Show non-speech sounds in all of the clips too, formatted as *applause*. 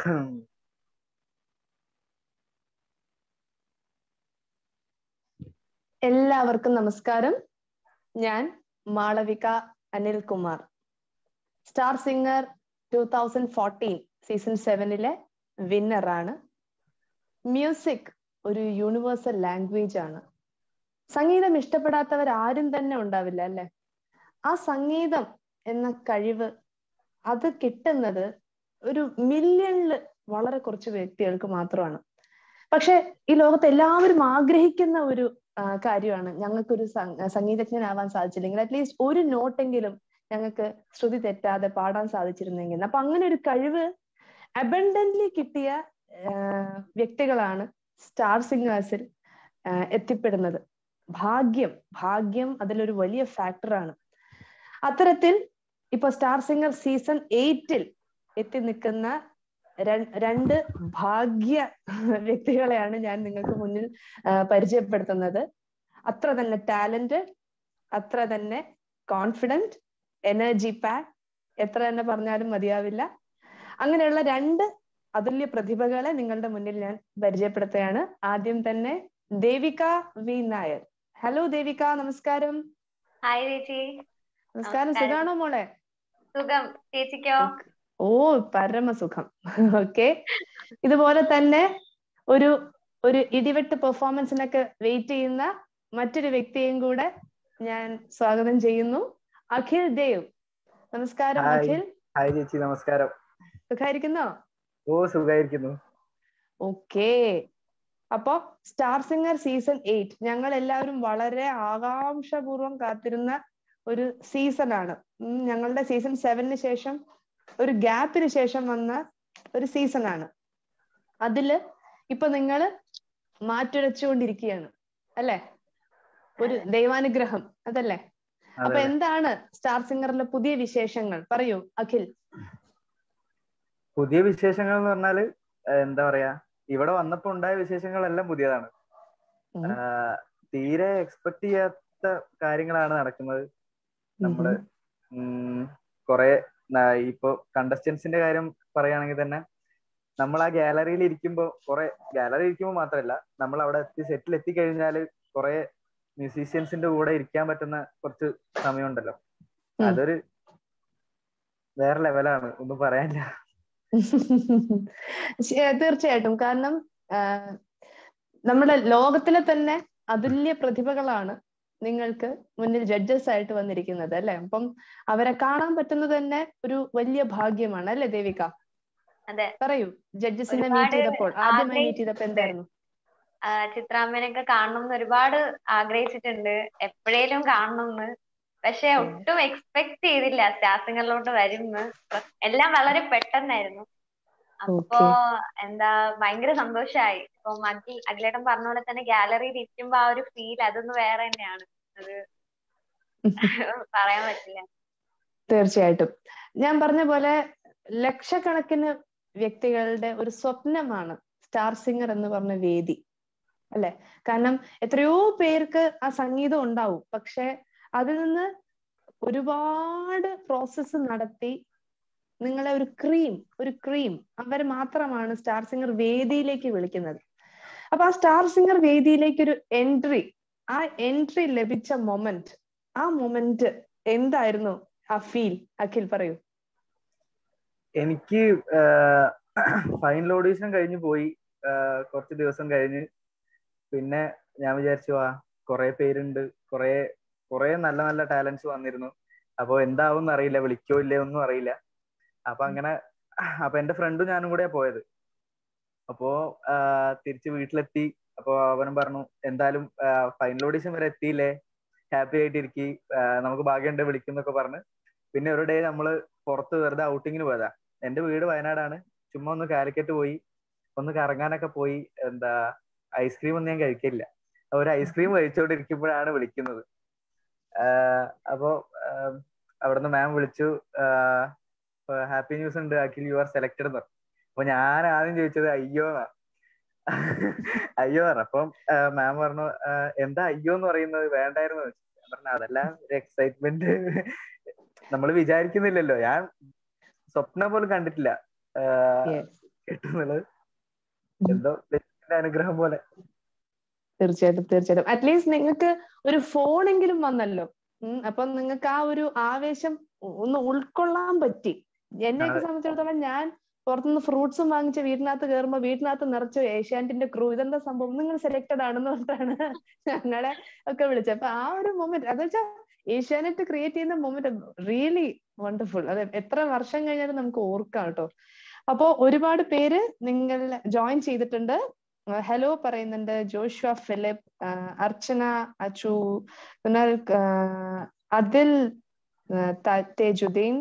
*clears throat* എല്ലാവർക്കും നമസ്കാരം. ഞാൻ Malavika Anilkumar. Star Singer two thousand fourteen season സെവനിലെ വിന്നറാണ് മ്യൂസിക് ഒരു യൂണിവേഴ്സൽ ലാംഗ്വേജ് ആണ്. സംഗീതം ഇഷ്ടപ്പെടാത്തവർ ആരും തന്നെ ഉണ്ടാവില്ല അല്ലെ? ആ സംഗീതം എന്ന കഴിവ് അത് കിട്ടുന്നത് ഒരു മില്യണിൽ വളരെ കുറച്ച് വ്യക്തികൾക്ക് മാത്രമാണ്. പക്ഷെ ഈ ലോകത്ത് എല്ലാവരും ആഗ്രഹിക്കുന്ന ഒരു കാര്യമാണ് ഞങ്ങൾക്കൊരു സംഗീതജ്ഞനാവാൻ സാധിച്ചില്ലെങ്കിൽ അറ്റ്ലീസ്റ്റ് ഒരു നോട്ടെങ്കിലും ഞങ്ങൾക്ക് ശ്രുതി തെറ്റാതെ പാടാൻ സാധിച്ചിരുന്നെങ്കിൽ. അപ്പൊ അങ്ങനെ ഒരു കഴിവ് അബണ്ടന്റ്ലി കിട്ടിയ വ്യക്തികളാണ് സ്റ്റാർ സിംഗേഴ്സിൽ എത്തിപ്പെടുന്നത്. ഭാഗ്യം ഭാഗ്യം അതിലൊരു വലിയ ഫാക്ടറാണ് അത്തരത്തിൽ ഇപ്പൊ സ്റ്റാർ സിംഗർ സീസൺ എയ്റ്റിൽ എത്തി നിൽക്കുന്ന രണ്ട് ഭാഗ്യ *laughs* വ്യക്തികളെയാണ് ഞാൻ നിങ്ങൾക്ക് മുന്നിൽ പരിചയപ്പെടുത്തുന്നത്. അത്ര തന്നെ ടാലന്റ് അത്ര തന്നെ കോൺഫിഡന്റ് എനർജി പാക്ക് എത്ര തന്നെ പറഞ്ഞാലും മതിയാവില്ല. അങ്ങനെയുള്ള രണ്ട് അതുല്യ പ്രതിഭകളെ നിങ്ങളുടെ മുന്നിൽ ഞാൻ പരിചയപ്പെടുത്തുകയാണ്. ആദ്യം തന്നെ ദേവിക വി നായർ. ഹലോ ദേവിക നമസ്കാരം. ഹായ് ചേച്ചി. നമസ്കാരം. സുഖാണോ മോളെ? സുഖം. ചേച്ചിക്കോ? ഓ പരമസുഖം. ഓക്കെ. ഇതുപോലെ തന്നെ ഒരു ഒരു ഇടിവെട്ട് പെർഫോമൻസിനൊക്കെ വെയിറ്റ് ചെയ്യുന്ന മറ്റൊരു വ്യക്തിയും കൂടെ ഞാൻ സ്വാഗതം ചെയ്യുന്നു. അഖിൽ ദേവ്. നമസ്കാരം അഖിൽ. ഹായ് ചേച്ചി. നമസ്കാരം. സുഖായിരിക്കുന്നോ? ഓ സുഖായിരിക്കുന്നു. ഓക്കേ. അപ്പോ സ്റ്റാർ സിംഗർ സീസൺ എയ്റ്റ് ഞങ്ങൾ എല്ലാവരും വളരെ ആകാംക്ഷപൂർവം കാത്തിരുന്ന ഒരു സീസൺ ആണ്. ഞങ്ങളുടെ സീസൺ സെവനിന് ശേഷം ഒരു ഗ്യാപ്പിന് ശേഷം വന്ന ഒരു സീസണാണ് ആണ്. അതിൽ ഇപ്പൊ നിങ്ങൾ മാറ്റുരച്ചുകൊണ്ടിരിക്കുകയാണ് അല്ലെ? ഒരു ദൈവാനുഗ്രഹം അതല്ലേ? അപ്പൊ എന്താണ് സ്റ്റാർ സിംഗറിലെ പുതിയ വിശേഷങ്ങൾ? പറയൂ അഖിൽ. പുതിയ വിശേഷങ്ങൾ എന്ന് പറഞ്ഞാൽ എന്താ പറയാ ഇവിടെ വന്നപ്പോ ഉണ്ടായ വിശേഷങ്ങളെല്ലാം പുതിയതാണ്. തീരെ എക്സ്പെക്ട് ചെയ്യാത്ത കാര്യങ്ങളാണ് നടക്കുന്നത്. നമ്മൾ കൊറേ ഇപ്പൊ കണ്ടസ്റ്റൻസിന്റെ കാര്യം പറയുകയാണെങ്കിൽ തന്നെ നമ്മൾ ആ ഗാലറിയിൽ ഇരിക്കുമ്പോൾ കുറെ ഗാലറി ഇരിക്കുമ്പോൾ മാത്രമല്ല നമ്മൾ അവിടെ എത്തി സെറ്റിൽ എത്തിക്കഴിഞ്ഞാൽ കുറെ മ്യൂസീഷ്യൻസിന്റെ കൂടെ ഇരിക്കാൻ പറ്റുന്ന കുറച്ച് സമയമുണ്ടല്ലോ അതൊരു വേറെ ലെവലാണ് ഒന്നും പറയാനില്ല. *laughs* തീർച്ചയായിട്ടും. കാരണം നമ്മുടെ ലോകത്തിലെ തന്നെ അതുല്യ പ്രതിഭകളാണ് നിങ്ങൾക്ക് മുന്നിൽ ജഡ്ജസ് ആയിട്ട് വന്നിരിക്കുന്നത് അല്ലെ? അപ്പം അവരെ കാണാൻ പറ്റുന്നത് തന്നെ ഒരു വലിയ ഭാഗ്യമാണ് അല്ലെ ദേവിക? അതെ. പറയൂ. ജഡ്ജസിനെ മീറ്റ് ചെയ്തപ്പോൾ ആദ്യമായി മീറ്റ് ചെയ്തപ്പോ എന്തായിരുന്നു? ചിത്രാമ്മനൊക്കെ കാണണം എന്ന് ഒരുപാട് ആഗ്രഹിച്ചിട്ടുണ്ട്. എപ്പോഴേലും കാണണം എന്ന് പക്ഷെ ഒട്ടും എക്സ്പെക്ട് ചെയ്തില്ല. സ്റ്റാഫിങ്ങളിലോട്ട് വരുന്ന്. എല്ലാം വളരെ പെട്ടെന്നായിരുന്നു. അപ്പോ എന്താ ഭയങ്കര സന്തോഷായി. ഇപ്പൊ അഖിൽ അഖിലേട്ടൻ പറഞ്ഞ പോലെ തന്നെ ഗാലറിയിൽ ഇരിക്കുമ്പോ ആ ഒരു ഫീൽ അതൊന്ന് വേറെ തന്നെയാണ്. അത് *laughs* പറയാൻ പറ്റില്ല. തീർച്ചയായിട്ടും. ഞാൻ പറഞ്ഞ പോലെ ലക്ഷക്കണക്കിന് വ്യക്തികളുടെ ഒരു സ്വപ്നമാണ് സ്റ്റാർ സിംഗർ എന്ന് പറഞ്ഞ വേദി. അല്ലെ? കാരണം എത്രയോ പേർക്ക് ആ സംഗീതം ഉണ്ടാവും. പക്ഷെ അതിൽ നിന്ന് ഒരുപാട് പ്രോസസ്സ് നടത്തി നിങ്ങളെ ഒരു ക്രീം ഒരു ക്രീം അവർ മാത്രമാണ് സ്റ്റാർ സിംഗർ വേദിയിലേക്ക് വിളിക്കുന്നത്. അപ്പൊ ആ സ്റ്റാർ സിംഗർ വേദിയിലേക്ക് ഒരു എൻട്രി ആ എൻട്രി ലഭിച്ച മൊമെന്റ് ആ മൊമെന്റ് എന്തായിരുന്നു? ആ ഫീൽ അഖിൽ പറയൂ. എനിക്ക് ഫൈനൽ ഓഡീഷൻ കഴിഞ്ഞു പോയി. കുറച്ച് ദിവസം കഴിഞ്ഞ്. പിന്നെ ഞാൻ വിചാരിച്ചു ആ കുറെ പേരുണ്ട്. കുറെ കുറെ നല്ല നല്ല ടാലൻസ് വന്നിരുന്നു. അപ്പോൾ എന്താവും അറിയില്ല വിളിക്കോ ഇല്ലയോ ഒന്നും അറിയില്ല. അപ്പൊ അങ്ങനെ അപ്പൊ എന്റെ ഫ്രണ്ടും ഞാനും കൂടെ പോയത്. അപ്പോ തിരിച്ച് വീട്ടിലെത്തി. അപ്പൊ അവനും പറഞ്ഞു എന്തായാലും ഫൈനൽ ഓഡീഷൻ വരെ എത്തിയില്ലേ? ഹാപ്പി ആയിട്ടിരിക്കി. നമുക്ക് ഭാഗ്യമുണ്ട് വിളിക്കുന്നൊക്കെ പറഞ്ഞ്. പിന്നെ ഒരു ഡേ നമ്മൾ പുറത്ത് വെറുതെ ഔട്ടിങ്ങിന് പോയതാ. എന്റെ വീട് വയനാടാണ്. ചുമ്മാ ഒന്ന് കാലിക്കറ്റ് പോയി ഒന്ന് കറങ്ങാനൊക്കെ പോയി. എന്താ ഐസ്ക്രീം ഒന്നും ഞാൻ കഴിക്കില്ല. ഒരു ഐസ്ക്രീം കഴിച്ചുകൊണ്ടിരിക്കുമ്പോഴാണ് വിളിക്കുന്നത്. അപ്പോ അവിടുന്ന് മാം വിളിച്ചു. ഹാപ്പി ന്യൂസ് ഉണ്ട് അഖിൽ യു ആർ സെലക്ടഡ് എന്ന് പറഞ്ഞു. അപ്പൊ ഞാൻ ആദ്യം ചോദിച്ചത് അയ്യോ അയ്യോ പറഞ്ഞു അപ്പം മാം പറഞ്ഞു എന്താ അയ്യോ എന്ന് പറയുന്നത്? വേണ്ടായിരുന്നു. പറഞ്ഞു അതെല്ലാം ഒരു എക്സൈറ്റ്മെന്റ് നമ്മൾ വിചാരിക്കുന്നില്ലല്ലോ. ഞാൻ സ്വപ്നം പോലും കണ്ടിട്ടില്ല. കിട്ടുന്നുള്ളത് എന്തോ അനുഗ്രഹം പോലെ. തീർച്ചയായിട്ടും തീർച്ചയായിട്ടും. അറ്റ്ലീസ്റ്റ് നിങ്ങൾക്ക് ഒരു ഫോണെങ്കിലും വന്നല്ലോ. അപ്പൊ നിങ്ങൾക്ക് ആ ഒരു ആവേശം ഒന്ന് ഉൾക്കൊള്ളാൻ പറ്റി. എന്നെയൊക്കെ. സംബന്ധിച്ചിടത്തോളം ഞാൻ പുറത്തുനിന്ന് ഫ്രൂട്ട്സും വാങ്ങിച്ച് വീട്ടിനകത്ത് കേറുമ്പോൾ വീട്ടിനകത്ത് നിറച്ച് ഏഷ്യാനെറ്റിന്റെ ക്രൂ ഇതെന്താ സംഭവം? നിങ്ങൾ സെലക്ടഡ് ആണെന്ന് പറഞ്ഞിട്ടാണ് ഞങ്ങളെ ഒക്കെ വിളിച്ചത്. അപ്പൊ ആ ഒരു മൊമെന്റ് അത് വെച്ചാൽ ഏഷ്യാനെറ്റ് ക്രിയേറ്റ് ചെയ്യുന്ന മൊമെന്റ് റിയലി വണ്ടർഫുൾ അതെ എത്ര വർഷം കഴിഞ്ഞാലും നമുക്ക് ഓർക്കാം കേട്ടോ. അപ്പോ ഒരുപാട് പേര് നിങ്ങൾ ജോയിൻ ചെയ്തിട്ടുണ്ട്. ഹലോ പറയുന്നുണ്ട്. ജോഷ്വ ഫിലിപ്പ് അർച്ചന അച്ചു അതിൽ തേജുദ്ദീൻ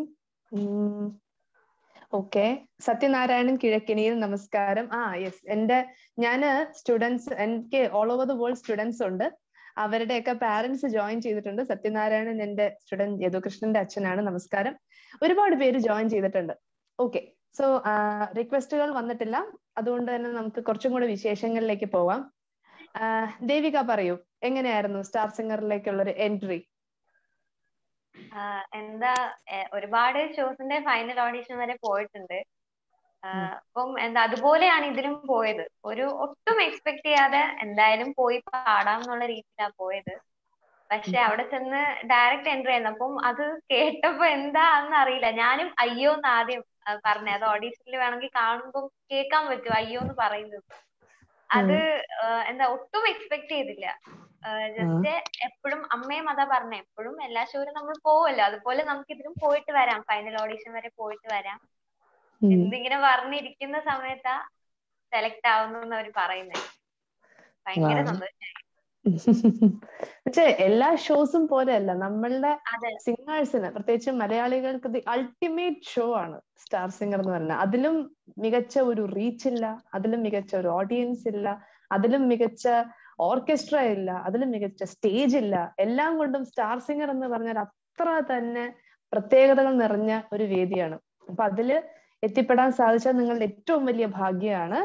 ഓക്കെ. സത്യനാരായണൻ കിഴക്കിനിയിൽ നമസ്കാരം. ആ യെസ് എന്റെ ഞാൻ സ്റ്റുഡൻസ് എനിക്ക് all over the world students ഉണ്ട്. അവരുടെയൊക്കെ പാരന്റ്സ് ജോയിൻ ചെയ്തിട്ടുണ്ട്. സത്യനാരായണൻ എന്റെ സ്റ്റുഡന്റ് യദുകൃഷ്ണന്റെ അച്ഛനാണ്. നമസ്കാരം. ഒരുപാട് പേര് ജോയിൻ ചെയ്തിട്ടുണ്ട്. ഓക്കെ. സോ റിക്വസ്റ്റുകൾ വന്നിട്ടില്ല. അതുകൊണ്ട് തന്നെ നമുക്ക് കുറച്ചും കൂടെ വിശേഷങ്ങളിലേക്ക് പോവാം. ദേവിക പറയൂ. എങ്ങനെയായിരുന്നു? സ്റ്റാർ സിംഗറിലേക്കുള്ള ഒരു എൻട്രി എന്താ ഒരുപാട് ഷോസിന്റെ ഫൈനൽ ഓഡിഷൻ വരെ പോയിട്ടുണ്ട്. അപ്പം എന്താ അതുപോലെയാണ് ഇതിലും പോയത്. ഒരു ഒട്ടും എക്സ്പെക്ട് ചെയ്യാതെ എന്തായാലും പോയി പാടാം എന്നുള്ള രീതിയിലാണ് പോയത്. പക്ഷെ അവിടെ ചെന്ന് ഡയറക്റ്റ് എൻട്രി ആയിരുന്നു. അപ്പം അത് കേട്ടപ്പോ എന്താന്ന് അറിയില്ല. ഞാനും അയ്യോ എന്ന് ആദ്യം പറഞ്ഞത് അത് ഓഡിഷനിൽ വേണമെങ്കിൽ കാണുമ്പോൾ കേൾക്കാൻ പറ്റും. അയ്യോ എന്ന് പറയുന്നത്. അത് എന്താ ഒട്ടും എക്സ്പെക്ട് ചെയ്തില്ല. ജസ്റ്റ് എപ്പോഴും അമ്മയും അതാ പറഞ്ഞ എപ്പോഴും എല്ലാ ഷോയിലും നമ്മൾ പോവല്ലോ. അതുപോലെ നമുക്ക് ഇതിലും പോയിട്ട് വരാം. ഫൈനൽ ഓഡിഷൻ വരെ പോയിട്ട് വരാം. എന്തിങ്ങനെ പറഞ്ഞിരിക്കുന്ന സമയത്താ സെലക്ട് ആവുന്നു അവർ പറയുന്നത് ഭയങ്കര Wow. *laughs* പക്ഷേ എല്ലാ ഷോസും പോലെയല്ല. നമ്മളുടെ സിംഗേഴ്സിന് പ്രത്യേകിച്ച് മലയാളികൾക്ക് ദി അൾട്ടിമേറ്റ് ഷോ ആണ് സ്റ്റാർ സിംഗർ എന്ന് പറഞ്ഞാൽ. അതിലും മികച്ച ഒരു റീച്ച് ഇല്ല അതിലും മികച്ച ഒരു ഓഡിയൻസ് ഇല്ല അതിലും മികച്ച ഓർക്കസ്ട്ര ഇല്ല അതിലും മികച്ച സ്റ്റേജ് ഇല്ല. എല്ലാം കൊണ്ടും സ്റ്റാർ സിംഗർ എന്ന് പറഞ്ഞാൽ അത്ര തന്നെ പ്രത്യേകതകൾ നിറഞ്ഞ ഒരു വേദിയാണ്. അപ്പൊ അതിൽ എത്തിപ്പെടാൻ സാധിച്ചാൽ നിങ്ങളുടെ ഏറ്റവും വലിയ ഭാഗ്യമാണ്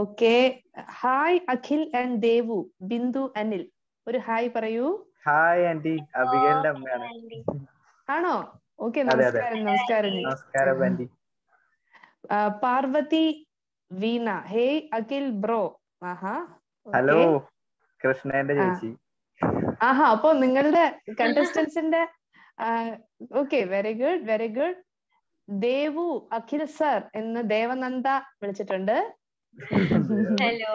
okay hi Akhil and Devu Bindu Anil ഒരു ഹായ് പറയൂ. ഹായ് ആന്റി അഭിഗേലിന്റെ അമ്മയാണ്. ആണോ? ഓക്കെ. നമസ്കാരം നമസ്കാരം നമസ്കാരം aunty Parvathy Veena. Hey Akhil bro ആഹാ. ഹലോ കൃഷ്ണന്റെ ചേച്ചി. ആഹാ. അപ്പൊ നിങ്ങളുടെ കണ്ടസ്റ്റൻസിന്റെ okay very good very good Devu Akhil sir എന്ന് ദേവനന്ദ വിളിച്ചിട്ടുണ്ട്. *laughs* ഹലോ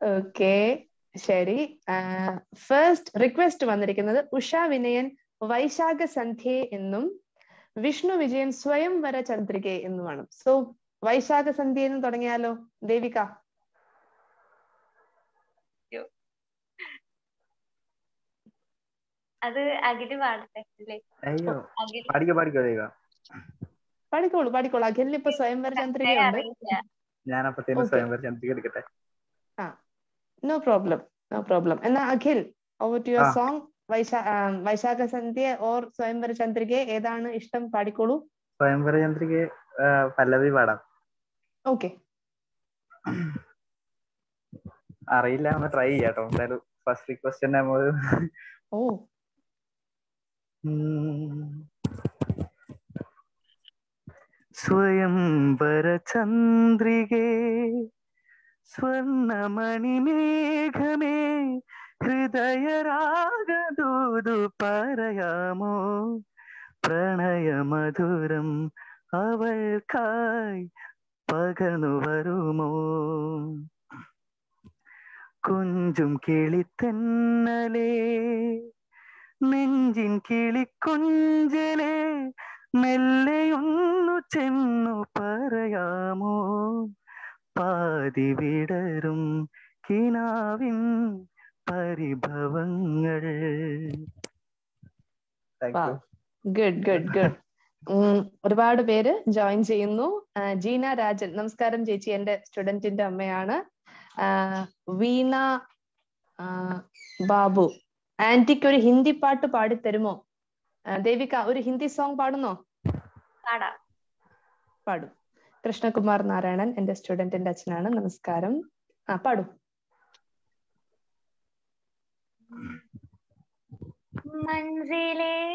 ഓക്കെ ശരി. ഫസ്റ്റ് റിക്വസ്റ്റ് വന്നിരിക്കുന്നത് ഉഷ വിനയൻ വൈശാഖ സന്ധ്യ എന്നും വിഷ്ണു വിജയൻ സ്വയംവര ചന്ദ്രിക എന്നുമാണ്. സോ വൈശാഖ സന്ധ്യ എന്ന് തുടങ്ങിയാലോ? ദേവിക. അത് അഖിൽ പാടിക്കോ പാടിക്കോ പാടിക്കോളൂ പാടിക്കോളൂ. അഖിലിന് ഇപ്പൊ സ്വയംവര ചന്ദ്രികയുണ്ട്. അറിയില്ല. ഞാൻ അപ്പത്തേനും. സ്വയംവര ചന്ദ്രിക എടുക്കട്ടെ നോ പ്രോബ്ലം നോ പ്രോബ്ലം എന്നാ Akhil over to your song Vaishakha Sandhya or സ്വയംവര ചന്ദ്രിക ഏതാണ് ഇഷ്ടം? പാടിക്കോളൂ. സ്വയംവര ചന്ദ്രിക പല്ലവി പാടാം. ഓക്കെ അറിയില്ല ഒന്ന് ട്രൈ ചെയ്യാട്ടോ. എന്തായാലും ഫസ്റ്റ് റിക്വസ്റ്റ് തന്നെ നമ്മൾ ഓ സ്വയംവര വരചന്ദ്രികേ സ്വർണമണിമേഘമേ ഹൃദയരാഗദൂതു പറയാമോ? പ്രണയമധുരം അവൾക്കായി പകർന്നു വരുമോ? കുഞ്ചും കിളിത്തെന്നലേ നെഞ്ചിൻ കിളിക്കൊഞ്ചലേ മെല്ലെയൊന്നു ചെന്നു പറയാമോ? പാതി വിടരും കിനാവിൻ പരിഭവങ്ങൾ. ഗുഡ് ഗുഡ് ഗുഡ് ഒരുപാട് പേര് ജോയിൻ ചെയ്യുന്നു. ജീന രാജൻ നമസ്കാരം ചേച്ചി എന്റെ സ്റ്റുഡന്റിന്റെ അമ്മയാണ്. വീണ ബാബു. ആന്റിക്ക് ഒരു ഹിന്ദി പാട്ട് പാടിത്തരുമോ? ദേവിക ഒരു ഹിന്ദി സോങ് പാടുന്നോ? പാടാം. പാടും. കൃഷ്ണകുമാർ നാരായണൻ എന്റെ സ്റ്റുഡന്റിന്റെ അച്ഛനാണ്. നമസ്കാരം. ആ പാടും. मंजिले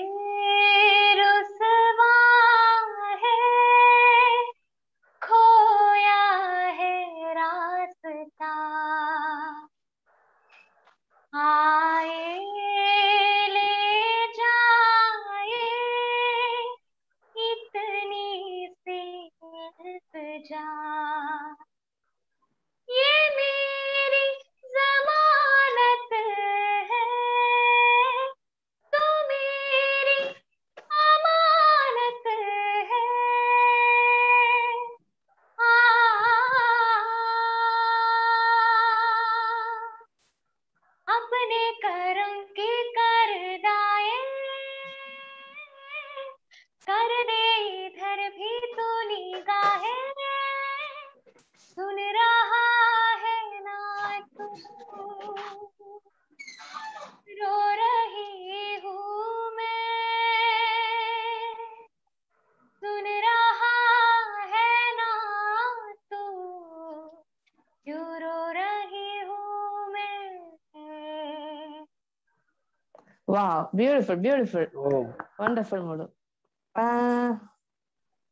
ബ്യൂട്ടിഫുൾ ബ്യൂട്ടിഫുൾ ഓ. വണ്ടർഫുൾ മോളു.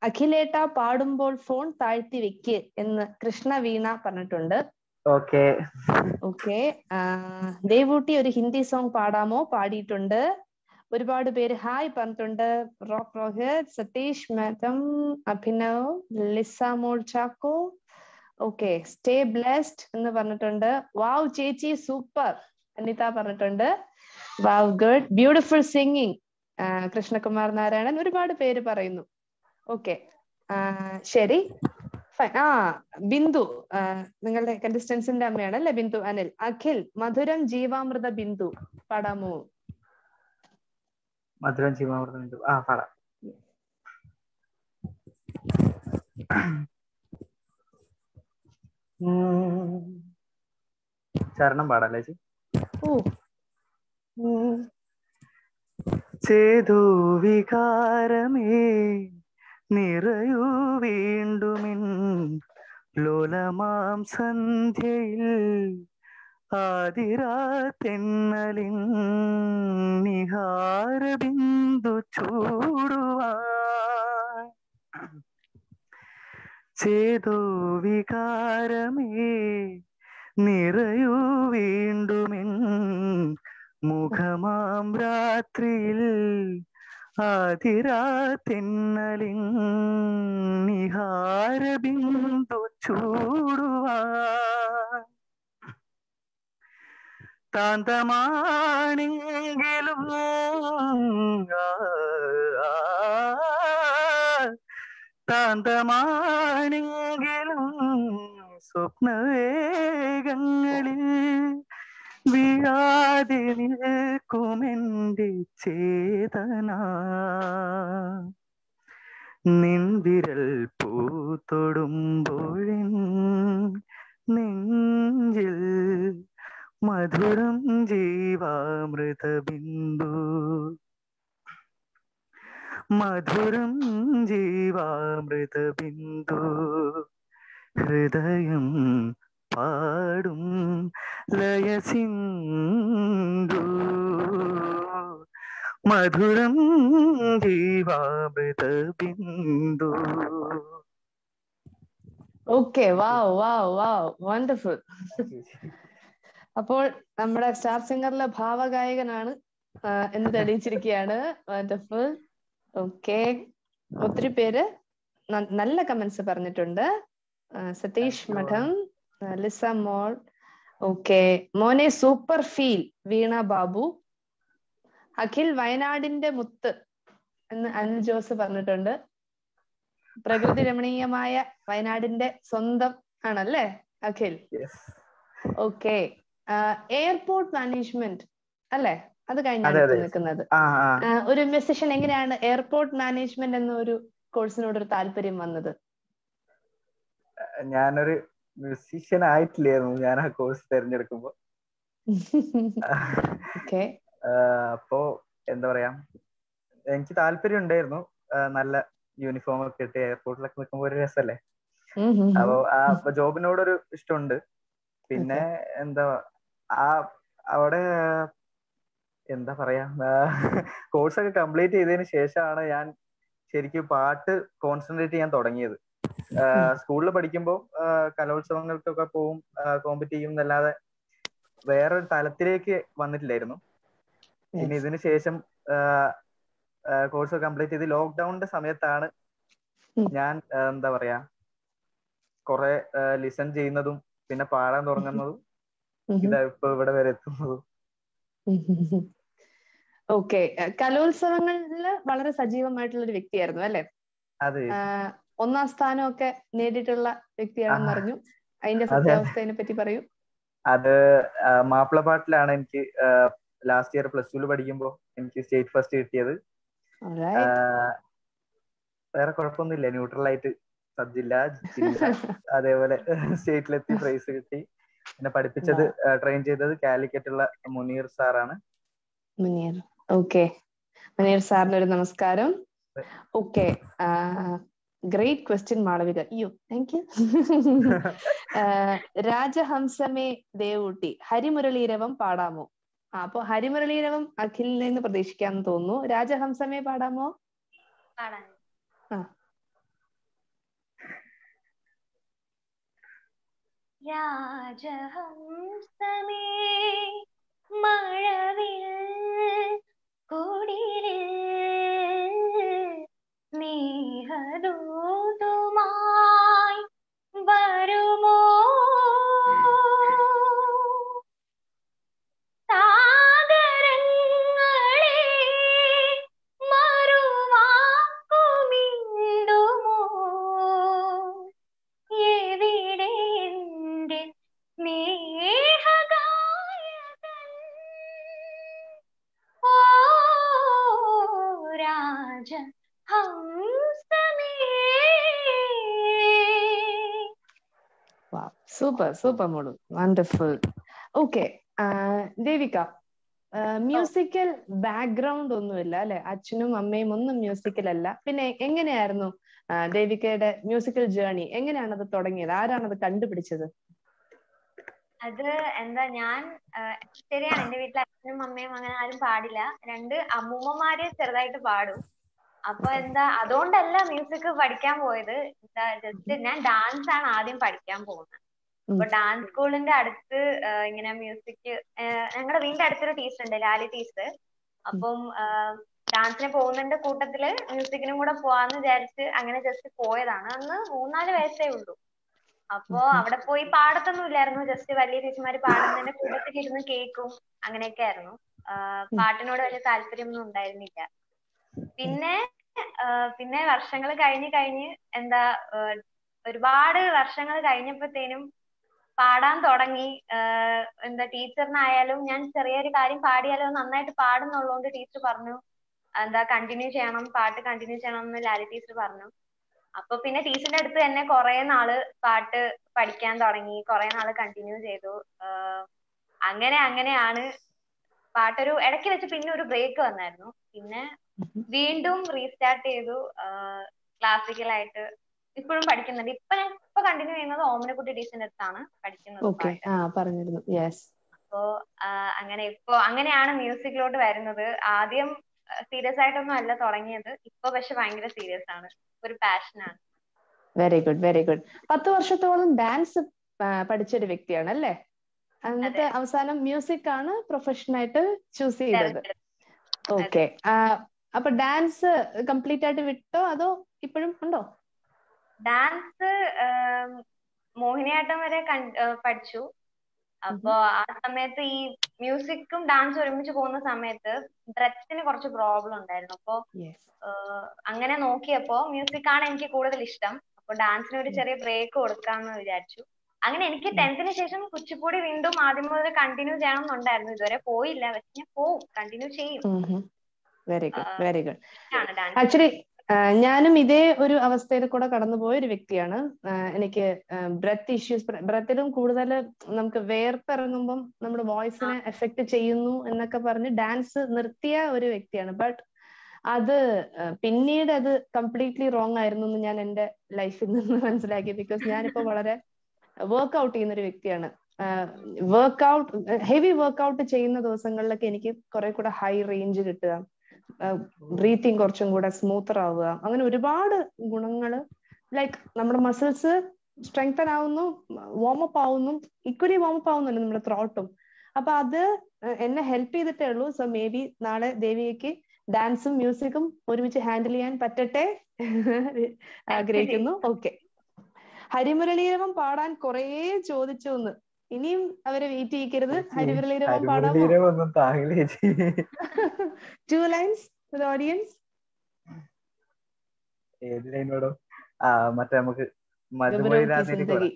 അഖിലേട്ട പാടുമ്പോൾ ഫോൺ താഴ്ത്തി വെക്ക് എന്ന് കൃഷ്ണ വീണ പറഞ്ഞിട്ടുണ്ട്. ഓക്കെ. ഓക്കെ. ദേവൂട്ടി ഒരു ഹിന്ദി സോങ് പാടാമോ? പാടിയിട്ടുണ്ട്. ഒരുപാട് പേര് ഹായ് പറഞ്ഞിട്ടുണ്ട്. Rock Rohit Satheesh madam Abhinav Lisa മോൾ ചാക്കോ. ഓക്കെ സ്റ്റേ ബ്ലെസ്ഡ് എന്ന് പറഞ്ഞിട്ടുണ്ട്. വാവ് ചേച്ചി സൂപ്പർ. അനിത പറഞ്ഞിട്ടുണ്ട്. Wow good beautiful singing Krishnakumar Narayanan ഒരുപാട് പേര് പറയുന്നു. ഓക്കെ ശരി. ആ ബിന്ദു. നിങ്ങളുടെ കണ്ടിസ്റ്റൻസിന്റെ അമ്മയാണ് അല്ലെ ബിന്ദു അനിൽ. അഖിൽ മധുരം ജീവാമൃത ബിന്ദു. പടമോ? മധുരം ജീവാമൃത ബിന്ദു. ആ പാടാം. ശരണം ചരണം പാടാല്ലേ ചേച്ചി? ഓ ചേതോ വികാരമേ നിറയൂ വീണ്ടുമിൻ. ലോലമാം സന്ധ്യയിൽ ആതിരാ തെന്നലിൻ നിഹാര ബിന്ദു ചേതോ വികാരമേ നിറയൂ വീണ്ടുമിൻ. മുഖമാം രാത്രിയിൽ ആതിരാ നിഹാരബിന്ദു നിഹാര ബിന്ദു ചൂടുവാൻ. താന്തമാണെങ്കിലും താന്തമാണെങ്കിലും സ്വപ്നവേഗങ്ങളിൽ വീഴാതെ നിൽക്കുമെന്റെ ചേതന. നിൻവിരൽ പൂത്തൊടുമ്പോഴിൻ നെഞ്ചിൽ മധുരം ജീവാമൃത ബിന്ദു മധുരം ജീവാമൃത ബിന്ദു ഹൃദയം പാടും. ലയസിന്ധു മധുരം ജീവാമൃത Bindu. Okay wow wow wow. Wonderful. അപ്പോൾ നമ്മുടെ സ്റ്റാർ സിംഗറിലെ ഭാവഗായകനാണ് എന്ന് തെളിയിച്ചിരിക്കുകയാണ്? വണ്ടർഫുൾ. ഓക്കെ. ഒത്തിരി പേര് നല്ല കമന്റ്സ് പറഞ്ഞിട്ടുണ്ട്. സതീഷ് മഠം. ആ, ലിസ മോൾ ഓക്കെ മോനെ സൂപ്പർ ഫീൽ വീണ ബാബു. അഖിൽ വയനാടിന്റെ മുത്ത് എന്ന് അനിൽ ജോസ് പറഞ്ഞിട്ടുണ്ട്. പ്രകൃതി രമണീയമായ വയനാടിന്റെ സ്വന്തം ആണല്ലേ അഖിൽ? ഓക്കെ എയർപോർട്ട് മാനേജ്മെന്റ് അല്ലേ? അത് കഴിഞ്ഞാണ്. നിൽക്കുന്നത്. ഒരു മെസ്സേഷൻ എങ്ങനെയാണ് എയർപോർട്ട് മാനേജ്മെന്റ് എന്ന ഒരു കോഴ്സിനോട് ഒരു താല്പര്യം വന്നത്? ഞാനൊരു മ്യൂസീഷ്യൻ ആയിട്ടില്ലായിരുന്നു ഞാൻ ആ കോഴ്സ് തിരഞ്ഞെടുക്കുമ്പോ. അപ്പോ എന്താ പറയാ എനിക്ക് താല്പര്യം ഉണ്ടായിരുന്നു. നല്ല യൂണിഫോം ഒക്കെ ഇട്ട് എയർപോർട്ടിലൊക്കെ നിൽക്കുമ്പോ ഒരു രസല്ലേ? അപ്പോ ആ ജോബിനോടൊരു ഇഷ്ടമുണ്ട്. പിന്നെ എന്താ ആ അവിടെ എന്താ പറയാ കോഴ്സ് ഒക്കെ കംപ്ലീറ്റ് ചെയ്തതിന് ശേഷമാണ് ഞാൻ ശരിക്കും പാട്ട് കോൺസെൻട്രേറ്റ് ചെയ്യാൻ തുടങ്ങിയത്. സ്കൂളിൽ പഠിക്കുമ്പോൾ കലോത്സവങ്ങൾക്കൊക്കെ പോവും കോമ്പറ്റ് ചെയ്യും എന്നല്ലാതെ വേറൊരു തലത്തിലേക്ക് വന്നിട്ടില്ലായിരുന്നു. പിന്നെ ഇതിനു ശേഷം കോഴ്സ് കംപ്ലീറ്റ് ചെയ്ത് ലോക്ക്ഡൌണിന്റെ സമയത്താണ് ഞാൻ എന്താ പറയാ കുറെ ലിസൺ ചെയ്യുന്നതും പിന്നെ പാടാൻ തുടങ്ങുന്നതും ഇതാ ഇപ്പൊ ഇവിടെ വരെ എത്തുന്നതും. *laughs* ഓക്കെ കലോത്സവങ്ങളിൽ വളരെ സജീവമായിട്ടുള്ള ഒരു വ്യക്തിയായിരുന്നു അല്ലെ? അതെ. ഒന്നാം സ്ഥാനമൊക്കെ നേടിയിട്ടുള്ള വ്യക്തിയാണെന്ന് പറഞ്ഞു അറിഞ്ഞു. അതിന്റെ അതെ. സത്യാവസ്ഥയെ പറ്റി പറയൂ. അത് മാപ്പിളപ്പാട്ടിലാണ് എനിക്ക് ലാസ്റ്റ് ഇയർ പ്ലസ് ടുവിൽ പഠിക്കുമ്പോൾ എനിക്ക് സ്റ്റേറ്റ് ഫസ്റ്റ് കിട്ടിയത്. വേറെ കുഴപ്പമൊന്നുമില്ല. ന്യൂട്രൽ ആയിട്ട് സബ് ജില്ല ജില്ല *laughs* അതേപോലെ സ്റ്റേറ്റിലെത്തി പ്രൈസ് കിട്ടി. എന്നെ പഠിപ്പിച്ചത് ട്രെയിൻ ചെയ്തത് കാലിക്കറ്റുള്ള മുനീർ സാറാണ്. മുനീർ. ഓക്കെ മുനീർ സാറിന് ഒരു നമസ്കാരം ഓക്കെ ഗ്രേറ്റ് ക്വസ്റ്റ്യൻ മാളവിക. അയ്യോ താങ്ക് യു *laughs* രാജഹംസമേ ദേവൂട്ടി ഹരിമുരളീരവം പാടാമോ? ആ അപ്പൊ ഹരിമുരളീരവം അഖിലിൽ നിന്ന് പ്രതീക്ഷിക്കാന്ന് തോന്നുന്നു. രാജഹംസമേ പാടാമോ? ആ. രാജഹംസമേ മഴവിൽ കുടിലിൽ हरो तुम സൂപ്പർ സൂപ്പർ മോളു wonderful okay Devika musical background ഒന്നുമില്ല അല്ലെ? അച്ഛനും അമ്മയും ഒന്നും മ്യൂസിക്കൽ അല്ല. പിന്നെ എങ്ങനെയായിരുന്നു ദേവികയുടെ മ്യൂസിക്കൽ ജേർണി എങ്ങനെയാണ് അത് തുടങ്ങിയത്? ആരാണത് കണ്ടുപിടിച്ചത്? അത് എന്താ ഞാൻ ശരിയാണ്. എന്റെ വീട്ടിൽ അച്ഛനും അമ്മയും അങ്ങനെ ആരും പാടില്ല. രണ്ട് അമ്മൂമ്മമാര് ചെറുതായിട്ട് പാടും. അപ്പൊ എന്താ അതുകൊണ്ടല്ല മ്യൂസിക് പഠിക്കാൻ പോയത്. എന്താ ജസ്റ്റ് ഞാൻ ഡാൻസ് ആണ് ആദ്യം പഠിക്കാൻ പോകുന്നത്. അപ്പൊ ഡാൻസ് സ്കൂളിന്റെ അടുത്ത് ഇങ്ങനെ മ്യൂസിക് ഞങ്ങളുടെ വീടിന്റെ അടുത്തൊരു ടീച്ചർ ഉണ്ട് ലാലി ടീച്ചർ അപ്പം ഡാൻസിന് പോകുന്നതിന്റെ കൂട്ടത്തിൽ മ്യൂസിക്കിനും കൂടെ പോവാന്ന് വിചാരിച്ച് അങ്ങനെ ജസ്റ്റ് പോയതാണ്. അന്ന് മൂന്നാൽ വയസ്സേ ഉള്ളൂ. അപ്പോ അവിടെ പോയി പാടത്തൊന്നും ഇല്ലായിരുന്നു. ജസ്റ്റ് വലിയ ടീച്ചർമാര് പാടുന്നതിന്റെ കൂട്ടത്തിൽ ഇരുന്ന് കേൾക്കും അങ്ങനെയൊക്കെ ആയിരുന്നു. പാട്ടിനോട് വലിയ താല്പര്യമൊന്നും ഉണ്ടായിരുന്നില്ല. പിന്നെ പിന്നെ വർഷങ്ങൾ കഴിഞ്ഞ് കഴിഞ്ഞ് എന്താ ഒരുപാട് വർഷങ്ങൾ കഴിഞ്ഞപ്പോഴത്തേനും പാടാൻ തുടങ്ങി. എന്താ ടീച്ചറിനായാലും ഞാൻ ചെറിയൊരു കാര്യം പാടിയാലോ നന്നായിട്ട് പാടുന്നുള്ളതുകൊണ്ട് ടീച്ചർ പറഞ്ഞു. എന്താ കണ്ടിന്യൂ ചെയ്യണം പാട്ട് കണ്ടിന്യൂ ചെയ്യണം എന്ന് ലാലി ടീച്ചർ പറഞ്ഞു. അപ്പൊ പിന്നെ ടീച്ചറിന്റെ അടുത്ത് തന്നെ കുറെ നാൾ പാട്ട് പഠിക്കാൻ തുടങ്ങി. കുറെ നാൾ കണ്ടിന്യൂ ചെയ്തു. അങ്ങനെ അങ്ങനെയാണ് പാട്ടൊരു ഇടയ്ക്ക് വെച്ച് പിന്നെ ഒരു ബ്രേക്ക് വന്നായിരുന്നു. പിന്നെ വീണ്ടും റീസ്റ്റാർട്ട് ചെയ്തു. ക്ലാസിക്കൽ ആയിട്ട് ഇപ്പോഴും പഠിക്കുന്നുണ്ട്. ഇപ്പൊ ഞാൻ ഇപ്പൊ കണ്ടിന്യൂ ചെയ്യുന്നത് ഓമനക്കുട്ടി ടീച്ചറിന്റെ അടുത്താണ് പഠിക്കുന്നത് പറഞ്ഞിരുന്നു. അപ്പോ അങ്ങനെ ഇപ്പൊ അങ്ങനെയാണ് മ്യൂസിക്കിലോട്ട് വരുന്നത്. ആദ്യം സീരിയസ് ആയിട്ടൊന്നും അല്ല തുടങ്ങിയത്. ഇപ്പൊ പക്ഷെ ഭയങ്കര സീരിയസ് ആണ്. ഒരു പാഷനാണ് വെരി ഗുഡ് വെരി ഗുഡ് പത്ത് വർഷത്തോളം ഡാൻസ് പഠിച്ചൊരു വ്യക്തിയാണ് അല്ലേ? എന്നിട്ട്. അവസാനം മ്യൂസിക് ആണ് പ്രൊഫഷൻ ആയിട്ട് ചൂസ് ചെയ്തത്. ഓക്കെ അപ്പൊ ഡാൻസ് കംപ്ലീറ്റ് ആയിട്ട് വിട്ടോ? അതോ ഇപ്പോഴും ഉണ്ടോ? ഡാൻസ് മോഹിനിയാട്ടം വരെ പഠിച്ചു. അപ്പൊ ആ സമയത്ത് ഈ മ്യൂസിക്കും ഡാൻസും ഒരുമിച്ച് പോകുന്ന സമയത്ത് ബ്രെത്തിന് കുറച്ച് പ്രോബ്ലം ഉണ്ടായിരുന്നു. അപ്പൊ അങ്ങനെ നോക്കിയപ്പോ മ്യൂസിക് ആണ് എനിക്ക് കൂടുതൽ ഇഷ്ടം. അപ്പൊ ഡാൻസിന് ഒരു ചെറിയ ബ്രേക്ക് കൊടുക്കാന്ന് വിചാരിച്ചു. അങ്ങനെ എനിക്ക്. ടെൻത്തിന് ശേഷം കുച്ചിപ്പുടി വീണ്ടും ആദ്യം മുതൽ കണ്ടിന്യൂ ചെയ്യണം എന്നുണ്ടായിരുന്നു ഇതുവരെ പോയില്ല. പക്ഷെ ഞാൻ പോവും. കണ്ടിന്യൂ ചെയ്യും. Very good very good actually ഞാനും ഇതേ ഒരു അവസ്ഥയിൽ കൂടെ കടന്നുപോയ ഒരു വ്യക്തിയാണ്. എനിക്ക് ബ്രത്ത് ഇഷ്യൂസ് ബ്രത്തിലും കൂടുതൽ നമുക്ക് വേർപ്പിറങ്ങുമ്പം നമ്മുടെ വോയിസിനെ എഫക്ട് ചെയ്യുന്നു എന്നൊക്കെ പറഞ്ഞ് ഡാൻസ് നിർത്തിയ ഒരു വ്യക്തിയാണ്. ബട്ട് അത് പിന്നീട് അത് കംപ്ലീറ്റ്ലി റോങ് ആയിരുന്നു എന്ന് ഞാൻ എന്റെ ലൈഫിൽ നിന്ന് മനസ്സിലാക്കി. ബിക്കോസ് ഞാനിപ്പോ വളരെ വർക്ക്ഔട്ട് ചെയ്യുന്ന ഒരു വ്യക്തിയാണ് വർക്ക്ഔട്ട് ഹെവി വർക്ക്ഔട്ട് ചെയ്യുന്ന ദിവസങ്ങളിലൊക്കെ എനിക്ക് കുറെ കൂടെ ഹൈ റേഞ്ച് കിട്ടുക. ബ്രീത്തിങ് കുറച്ചും കൂടെ സ്മൂത്തർ ആവുക. അങ്ങനെ ഒരുപാട് ഗുണങ്ങൾ ലൈക്ക് നമ്മുടെ മസിൽസ് സ്ട്രെങ്തൻ ആവുന്നു വോമപ്പ് ആവുന്നു ഈക്വലി വോമപ്പ് ആവുന്നുണ്ട് നമ്മുടെ ത്രോട്ടും അപ്പൊ അത് എന്നെ ഹെൽപ്പ് ചെയ്തിട്ടേ ഉള്ളൂ. സോ മേ ബി നാളെ ദേവികയ്ക്ക് ഡാൻസും മ്യൂസിക്കും ഒരുമിച്ച് ഹാൻഡിൽ ചെയ്യാൻ പറ്റട്ടെ ആഗ്രഹിക്കുന്നു. ഓക്കെ ഹരിമുരളീരവം പാടാൻ കുറേ ചോദിച്ചു എന്ന്. ഇനിയും അവരെ വെയിറ്റ് ചെയ്യിക്കരുത്. ഹരിമുരളീരവം പാടാമോ ടു ലൈൻസ് ഓഡിയൻസ് ഏത് ലൈനോടോ ആ മറ്റേ നമുക്ക് മധുമൊഴി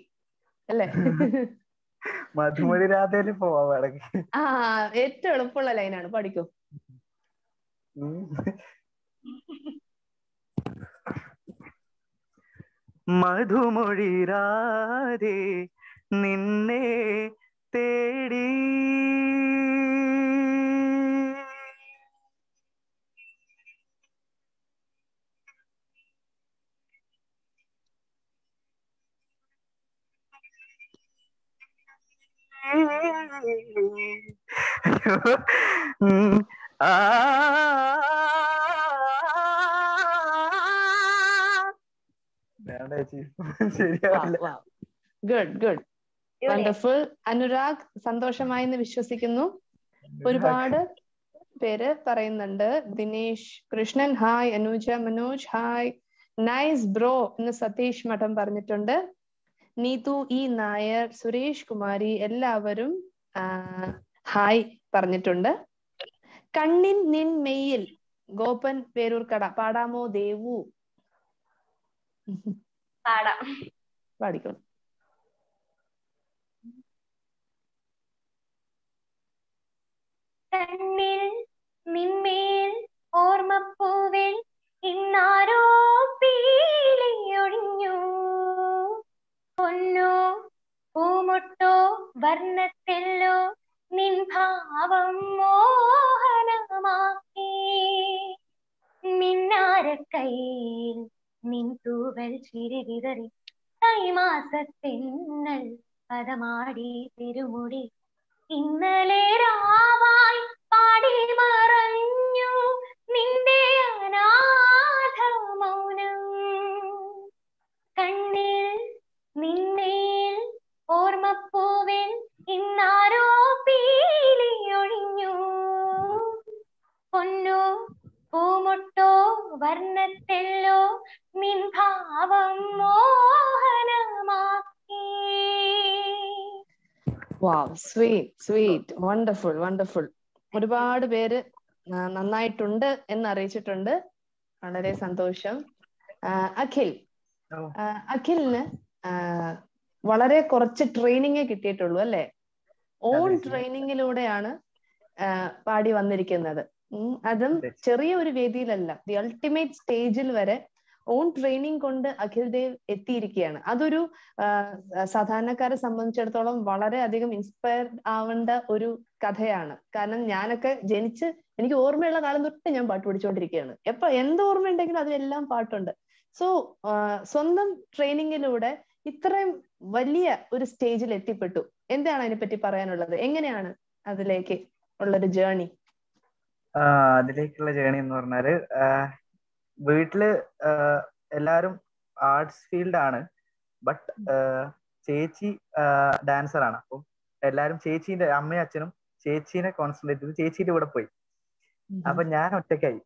അല്ലേ? *laughs* മധുമൊഴി രാധയിൽ പോവാം *laughs* ആ ഏറ്റവും എളുപ്പമുള്ള ലൈനാണ് പഠിക്കൂ. *laughs* മധുമൊഴി രാധേ നിന്നെ തേടി. ആ. ശരിയാവില്ല. Good good. വണ്ടർഫുൾ അനുരാഗ് സന്തോഷമായി എന്ന് വിശ്വസിക്കുന്നു. ഒരുപാട് പേര് പറയുന്നുണ്ട്. Dinesh Krishnan hi Anuja Manoj hi. Nice bro എന്ന് സതീഷ് മഠം പറഞ്ഞിട്ടുണ്ട്. നീതു ഇ നായർ സുരേഷ് കുമാരി എല്ലാവരും ഹായ് പറഞ്ഞിട്ടുണ്ട്. കണ്ണിൻ നിൻ മെയ്യിൽ ഗോപൻ പേരൂർക്കട പാടാമോ ദേവു? പാടാം. പാടിക്കോളൂ കണ്ണിൽ നിന്മേൽ ഓർമ്മപ്പൂവിൽ ഇന്നാരോ പീലിയൊഴിഞ്ഞു. പൊന്നോ പൂമൊട്ടോ വർണത്തെല്ലോ നിൻ ഭാവം മോഹനമാക്കി. മിന്നാരക്കൈയിൽ നിൻ തൂവൽ ചിരി വിതറി. പദമാടി തിരുമുടി ഇന്നലെ രാവായി പാടി മറഞ്ഞു നിന്റെ അനാഥ മൗനം കണ്ണിൽ നിന്നേൽ ഓർമ്മപ്പൂവിൽ ഇന്നാരോ പീലിയൊഴിഞ്ഞു. പൊന്നോ പൂമൊട്ടോ വർണത്തെല്ലോ നിൻ ഭാവം wow sweet sweet wonderful wonderful ഒരുപാട് പേര് നന്നായിട്ടുണ്ട് എന്ന് അറിയിച്ചിട്ടുണ്ട് വളരെ സന്തോഷം. അഖിൽ. അഖിലിന് വളരെ കുറച്ച് ട്രെയിനിങ് കിട്ടിയിട്ടുള്ളൂ അല്ലെ? ഓൺ. ട്രെയിനിങ്ങിലൂടെയാണ് പാടി വന്നിരിക്കുന്നത്. അതും അതെ. ചെറിയ ഒരു വേദിയിലല്ല ദി അൾട്ടിമേറ്റ് സ്റ്റേജിൽ വരെ ഓൺ ട്രെയിനിങ് കൊണ്ട് അഖിൽ ദേവ് എത്തിയിരിക്കുകയാണ്. അതൊരു സാധാരണക്കാരെ സംബന്ധിച്ചിടത്തോളം വളരെ അധികം ഇൻസ്പയർഡ് ആവേണ്ട ഒരു കഥയാണ്. കാരണം ഞാനൊക്കെ ജനിച്ച് എനിക്ക് ഓർമ്മയുള്ള കാലം തൊട്ട് ഞാൻ പാട്ട് പഠിച്ചുകൊണ്ടിരിക്കുകയാണ് എപ്പോ എന്ത് ഓർമ്മയുണ്ടെങ്കിലും അതിലെല്ലാം പാട്ടുണ്ട്. സോ സ്വന്തം ട്രെയിനിങ്ങിലൂടെ ഇത്രയും വലിയ ഒരു സ്റ്റേജിൽ എത്തിപ്പെട്ടു. എന്താണ് അതിനെ പറ്റി പറയാനുള്ളത്? എങ്ങനെയാണ് അതിലേക്ക് ഉള്ളൊരു ജേണി അതിലേക്കുള്ള ജേണി എന്ന് പറഞ്ഞാൽ വീട്ടിൽ എല്ലാരും ആർട്സ് ഫീൽഡ് ആണ്. ബട്ട് ചേച്ചി ഡാൻസർ ആണ്. അപ്പം എല്ലാരും ചേച്ചീന്റെ അമ്മയും അച്ഛനും ചേച്ചീനെ കോൺസെൻട്രേറ്റ് ചെയ്ത് ചേച്ചീന്റെ കൂടെ പോയി. അപ്പൊ ഞാൻ ഒറ്റയ്ക്കായി.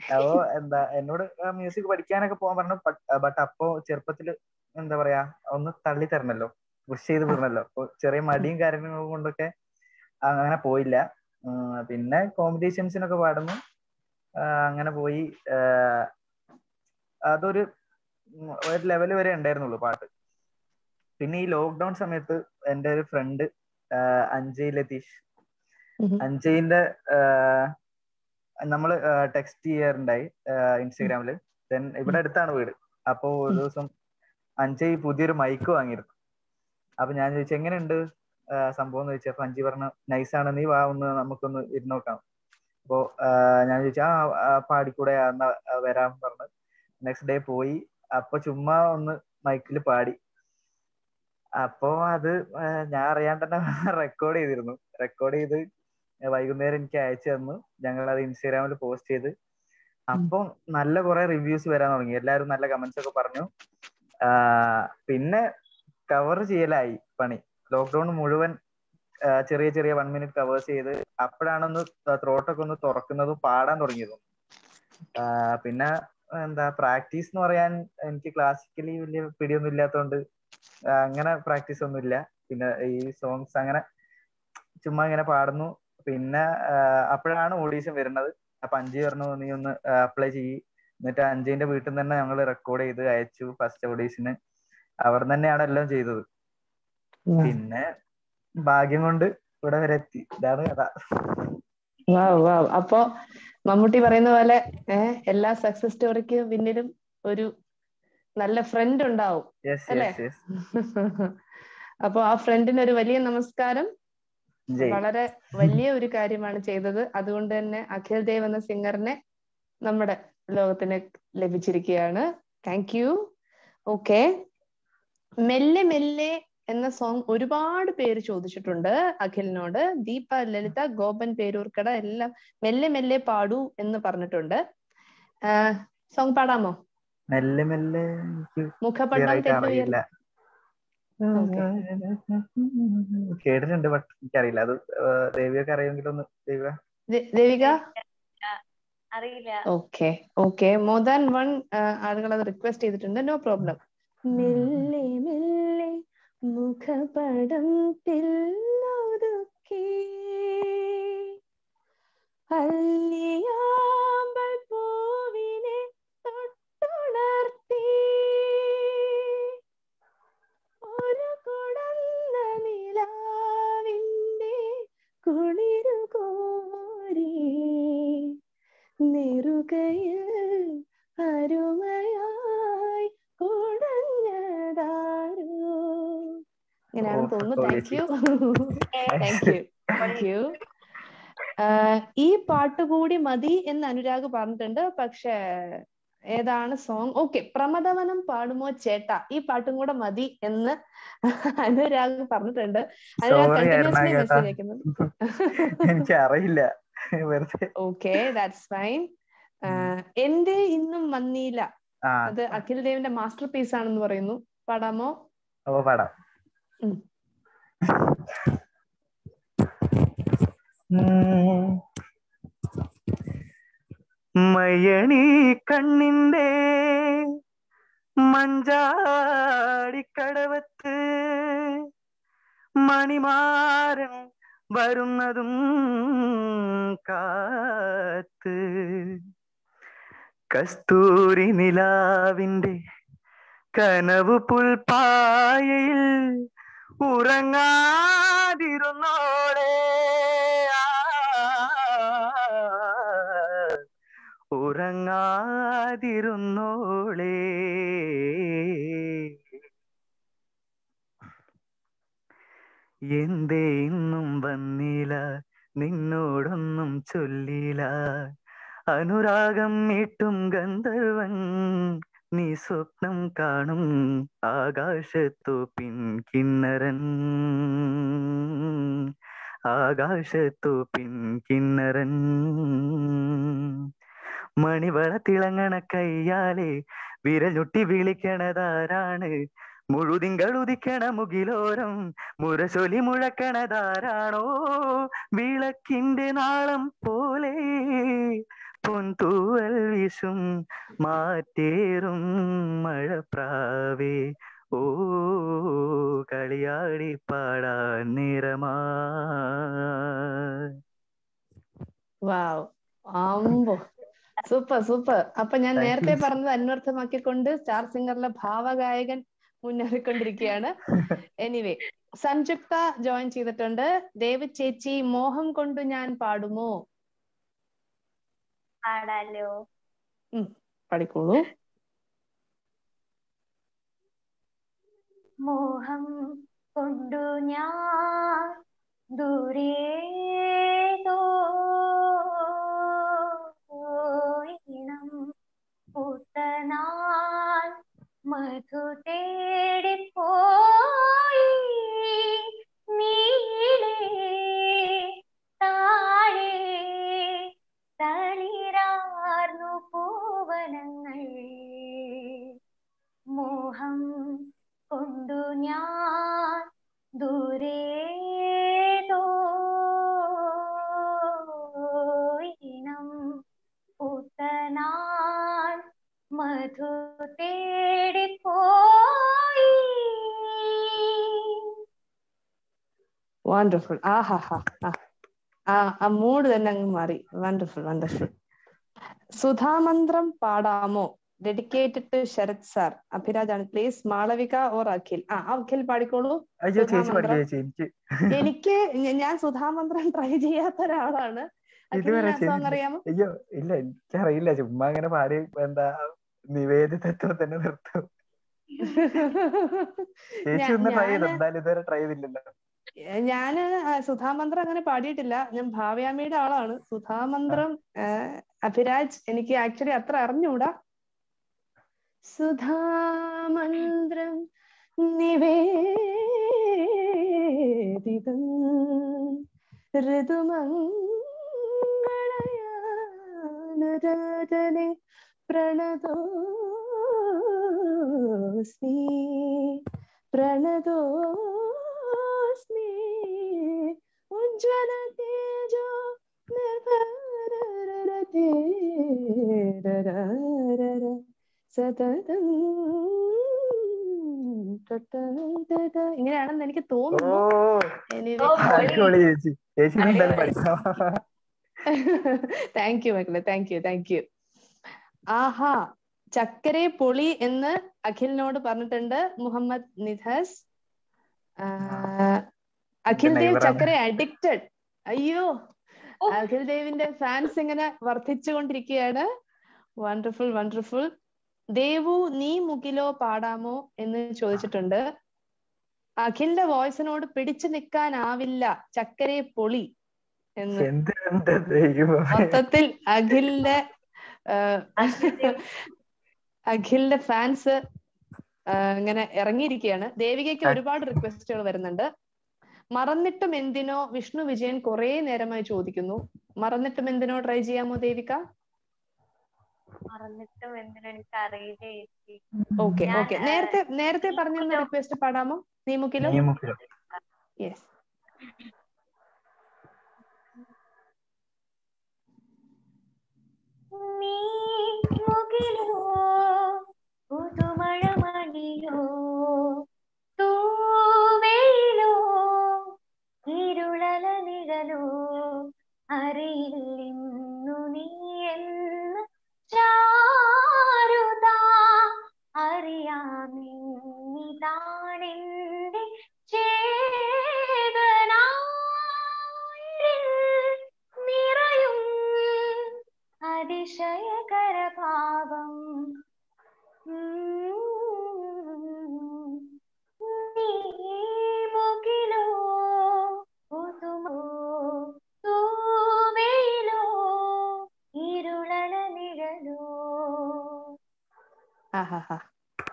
അപ്പോ എന്താ എന്നോട് മ്യൂസിക് പഠിക്കാനൊക്കെ പോകാൻ പറഞ്ഞു. ബട്ട് അപ്പോ ചെറുപ്പത്തിൽ എന്താ പറയാ ഒന്ന് തള്ളി തരണല്ലോ. പുഷ് ചെയ്ത് വിടണല്ലോ. അപ്പൊ ചെറിയ മടിയും കാര്യങ്ങളും കൊണ്ടൊക്കെ അങ്ങനെ പോയില്ല. പിന്നെ കോമ്പറ്റീഷൻസിനൊക്കെ പാടുന്നു. അങ്ങനെ പോയി. അതൊരു ഒരു ലെവൽ വരെ ഉണ്ടായിരുന്നുള്ളൂ പാട്ട്. പിന്നെ ഈ ലോക്ക്ഡൌൺ സമയത്ത് എന്റെ ഒരു ഫ്രണ്ട് അഞ്ജയ് ലതീഷ്. അഞ്ജയിന്റെ നമ്മൾ ടെക്സ്റ്റ് ചെയ്യാറുണ്ടായി ഇൻസ്റ്റഗ്രാമിൽ. ദെൻ ഇവിടെ അടുത്താണ് വീട്. അപ്പോ ഒരു ദിവസം അഞ്ജയ് പുതിയൊരു മൈക്ക് വാങ്ങിയിരുന്നു. അപ്പൊ ഞാൻ ചോദിച്ചു എങ്ങനെയുണ്ട് സംഭവം? എന്ന് ചോദിച്ചപ്പോ അഞ്ജി പറഞ്ഞു നൈസാണ്. നീ വാ ഒന്ന് നമുക്കൊന്ന് ഇരുന്ന് നോക്കാം. അപ്പോ ഞാൻ ചോദിച്ചു ആ പാടിക്കൂടെ എന്നാ വരാൻ പറഞ്ഞു. നെക്സ്റ്റ് ഡേ പോയി. അപ്പൊ ചുമ്മാ ഒന്ന് മൈക്കിൽ പാടി. അപ്പോ അത് ഞാൻ അറിയാണ്ട് തന്നെ *laughs* റെക്കോർഡ് ചെയ്തിരുന്നു. റെക്കോർഡ് ചെയ്ത് വൈകുന്നേരം എനിക്ക് അയച്ചു തന്നു. ഞങ്ങൾ അത് ഇൻസ്റ്റാഗ്രാമിൽ പോസ്റ്റ് ചെയ്ത്. അപ്പം നല്ല കുറെ റിവ്യൂസ് വരാൻ തുടങ്ങി. എല്ലാവരും നല്ല കമന്റ്സ് ഒക്കെ പറഞ്ഞു. പിന്നെ കവർ ചെയ്യലായി പണി. ലോക്ക്ഡൌൺ മുഴുവൻ ചെറിയ ചെറിയ വൺ മിനിറ്റ് കവേഴ്സ് ചെയ്ത് അപ്പോഴാണൊന്ന് ത്രോട്ടൊക്കെ ഒന്ന് തുറക്കുന്നതും പാടാൻ തുടങ്ങിയതും. പിന്നെ എന്താ പ്രാക്ടീസ് എന്ന് പറയാൻ എനിക്ക് ക്ലാസിക്കലി വലിയ പിടിയൊന്നും ഇല്ലാത്തതുകൊണ്ട് അങ്ങനെ പ്രാക്ടീസ് ഒന്നുമില്ല പിന്നെ ഈ സോങ്സ് അങ്ങനെ ചുമ്മാ ഇങ്ങനെ പാടുന്നു. പിന്നെ അപ്പോഴാണ് ഓഡീഷൻ വരുന്നത്. അപ്പൊ അഞ്ചു പറഞ്ഞു നീ ഒന്ന് അപ്ലൈ ചെയ്യ്. എന്നിട്ട് അഞ്ചിന്റെ വീട്ടിൽ നിന്ന് തന്നെ ഞങ്ങൾ റെക്കോർഡ് ചെയ്ത് അയച്ചു ഫസ്റ്റ് ഓഡീഷന് അവർ തന്നെയാണ് എല്ലാം ചെയ്തത്. പിന്നെ ഭാഗ്യം കൊണ്ട് ഇവിടെ വരെ എത്തി. ഇതാണ് കഥ. വാവ് വാവ്. അപ്പോ മമ്മൂട്ടി പറയുന്ന പോലെ ഏഹ് എല്ലാ സക്സസ് സ്റ്റോറിക്ക് പിന്നിലും ഒരു നല്ല ഫ്രണ്ട് ഉണ്ടാവും. അല്ലേ? *laughs* അപ്പൊ ആ ഫ്രണ്ടിന് ഒരു വലിയ നമസ്കാരം. വളരെ വലിയ ഒരു കാര്യമാണ് ചെയ്തത്. അതുകൊണ്ട് തന്നെ അഖിൽ ദേവ് എന്ന സിംഗറിനെ നമ്മുടെ ലോകത്തിന് ലഭിച്ചിരിക്കുകയാണ്. താങ്ക് യു ഓക്കെ മെല്ലെ മെല്ലെ എന്ന സോങ് ഒരുപാട് പേര് ചോദിച്ചിട്ടുണ്ട്. അഖിലിനോട് ദീപ ലളിത ഗോപൻ പേരൂർക്കട എല്ലാം മെല്ലെ മെല്ലെ പാടൂ എന്ന് പറഞ്ഞിട്ടുണ്ട്. സോങ് പാടാമോ? മെല്ലെ മെല്ലെ എനിക്ക് clear മുഖപടം ആയിട്ട് തെറ്റുയർ അറിയില്ല. കേട്ടിട്ടുണ്ട് ബട്ട് എനിക്കറിയില്ല. അത് ദേവിയൊക്കെ അറിയുമെങ്കിൽ ഒന്ന് ദേവിക. ദേവിക? അറിയില്ല. Okay okay. More than one ആളുകൾ അത് റിക്വസ്റ്റ് ചെയ്തിട്ടുണ്ട്. നോ പ്രോബ്ലം മെല്ലെ മെല്ലെ മുഖപടം തില്ലൊതുക്കി അല്ലിയാമ്പൽ പൂവിനെ തൊട്ടുണർത്തി. ഒരു കുടന്ന നിലാവിന്റെ കുളിരുകോരി നെറുകയിൽ അരുമയായി ഇങ്ങനെയാണ് തോന്നുന്നു. Thank. You thank you thank you ഈ പാട്ട് കൂടി മതി എന്ന് അനുരാഗ് പറഞ്ഞിട്ടുണ്ട്. പക്ഷെ ഏതാണ് സോങ് ഓക്കെ പ്രമദവനം പാടുമോ ചേട്ട? ഈ പാട്ടും കൂടെ മതി എന്ന് *laughs* അനുരാഗ് പറഞ്ഞിട്ടുണ്ട്. Anurag Sorry, continuously Aruna message അയക്കുന്നുണ്ട് എനിക്ക് അറിയില്ല വെറുതെ. ഓക്കെ ദാറ്റ്സ് ഫൈൻ എന്റെ ഇന്നും വന്നില്ല അത് അഖിൽ ദേവിന്റെ മാസ്റ്റർ പീസ് ആണെന്ന് പറയുന്നു. പാടാമോ? പാടാം. മയണി കണ്ണിന്റെ മഞ്ചാടിക്കടവത്ത് മണിമാരൻ വരുന്നതും കാത്ത് കസ്തൂരി നിലാവിന്റെ കനവ് പുൽപ്പായയിൽ ഉറങ്ങാതിരുന്നോളെ. ആ, ഉറങ്ങാതിരുന്നോളെ. എന്തേ ഇന്നും വന്നില്ല നിന്നോടൊന്നും ചൊല്ലില്ല. അനുരാഗം മീട്ടും ഗന്ധർവൻ നീ സ്വപ്നം കാണും ആകാശത്തു പിൻ കിന്നരൻ. ആകാശത്തു പിൻ കിന്നരൻ. മണിവള തിളങ്ങണ കയ്യാലെ വിരലുട്ടി വിളിക്കണതാരാണ്? മുഴുതിങ്കളുദിക്കണ മുകിലോരം മുരശൊലി മുഴക്കണതാരാണോ? വിളക്കിന്റെ നാളം പോലെ പൊൻതൂവൽ വീശും മാറ്റേറും മഴപ്രാവേ. ഓ കളിയാടി പാടാൻ നിറമാ. വാവ്. ആമ്പോ. Super super. അപ്പൊ ഞാൻ നേരത്തെ. പറഞ്ഞത് അന്വർത്ഥമാക്കിക്കൊണ്ട് സ്റ്റാർ സിംഗറിലെ ഭാവഗായകൻ മുന്നേറിക്കൊണ്ടിരിക്കുകയാണ്. എനിവേ സംയുക്ത ജോയിൻ ചെയ്തിട്ടുണ്ട്. ദേവി ചേച്ചി മോഹം കൊണ്ട് ഞാൻ പാടുമോ? പാടാലോ പാടിക്കോളൂ മോഹം കൊണ്ടു ഞാൻ ദൂരേതോ പൂത്തനാൽ മധു തേടിപ്പോയി ദൂരേതോ ഇനം പൂത്തനാൾ മധു തേടിപ്പോയി. ആ ആ. മൂഡ് തന്നെ അങ്ങ് മാറി. Wonderful wonderful സുധാമന്ത്രം പാടാമോ? Dedicated to Sharath sir Abhiraj ആണ് പ്ലീസ് മാളവിക ഓർ അഖിൽ. ആ അഖിൽ പാടിക്കോളൂ. എനിക്ക് ഞാൻ സുധാമന്ത്രം ട്രൈ ചെയ്യാത്ത ഒരാളാണ് അയ്യോ ഇല്ല എനിക്കറിയില്ല ചുമ്മാ അങ്ങനെ പാടി എന്താ നിവേദിതത്വം തന്നെ നിർത്തും. ചേച്ചി ഞാ- ഒന്ന് ട്രൈ ചെയ്തു? ഞാൻ എന്തായാലും ഇതുവരെ ട്രൈ ചെയ്തില്ലല്ലോ. ഞാൻ ആ സുധാമന്ത്രം അങ്ങനെ പാടിയിട്ടില്ല. ഞാൻ ഭാവ്യാമിയുടെ ആളാണ്. സുധാമന്ത്രം അഭിരാജ് എനിക്ക് ആക്ച്വലി അത്ര അറിഞ്ഞൂടാ. सुधामन्द्रं निवेदितं ऋतुमङ्गलयानराजने प्रणतोऽस्मि प्रणतोऽस्मि। उज्ज्वलतेजो रर സതതം. ഇങ്ങനെയാണെന്ന് എനിക്ക് തോന്നുന്നു. താങ്ക് യു മക്കളെ. താങ്ക് യു താങ്ക് യു ആഹാ. ചക്കരെ പൊളി എന്ന് അഖിലിനോട് പറഞ്ഞിട്ടുണ്ട് മുഹമ്മദ് നിധസ്. അഖിൽ ദേവ് ചക്കര ചക്കരെ അഡിക്റ്റഡ് അയ്യോ. അഖിൽ ദേവിന്റെ ഫാൻസ് ഇങ്ങനെ വർദ്ധിച്ചുകൊണ്ടിരിക്കുകയാണ്. വണ്ടർഫുൾ വണ്ടർഫുൾ ദേവു നീ മുകിലോ പാടാമോ എന്ന് ചോദിച്ചിട്ടുണ്ട്. അഖിലിന്റെ വോയിസിനോട് പിടിച്ചു നിൽക്കാനാവില്ല ചക്കരെ പൊളി എന്ന്. മൊത്തത്തിൽ അഖിലിന്റെ അഖിലിന്റെ ഫാൻസ് ഇങ്ങനെ ഇറങ്ങിയിരിക്കുകയാണ്. ദേവികയ്ക്ക് ഒരുപാട് റിക്വസ്റ്റുകൾ വരുന്നുണ്ട്. മറന്നിട്ടും എന്തിനോ വിഷ്ണു വിജയൻ കുറെ നേരമായി ചോദിക്കുന്നു. മറന്നിട്ടും എന്തിനോ ട്രൈ ചെയ്യാമോ ദേവിക? മറന്നിട്ടും എന്തിനും എനിക്ക് അറിയില്ല ചേച്ചി ഓക്കെ ഞാൻ, ഓക്കെ. ആ, നേരത്തെ നേരത്തെ പറഞ്ഞിരുന്ന റിക്വസ്റ്റ് പാടാമോ? നീമുക്കിലോ നീ മുക്കിലോ. യെസ് നീ മുകിലോ പുതുമഴമണിയോ? തൂവെയിലോ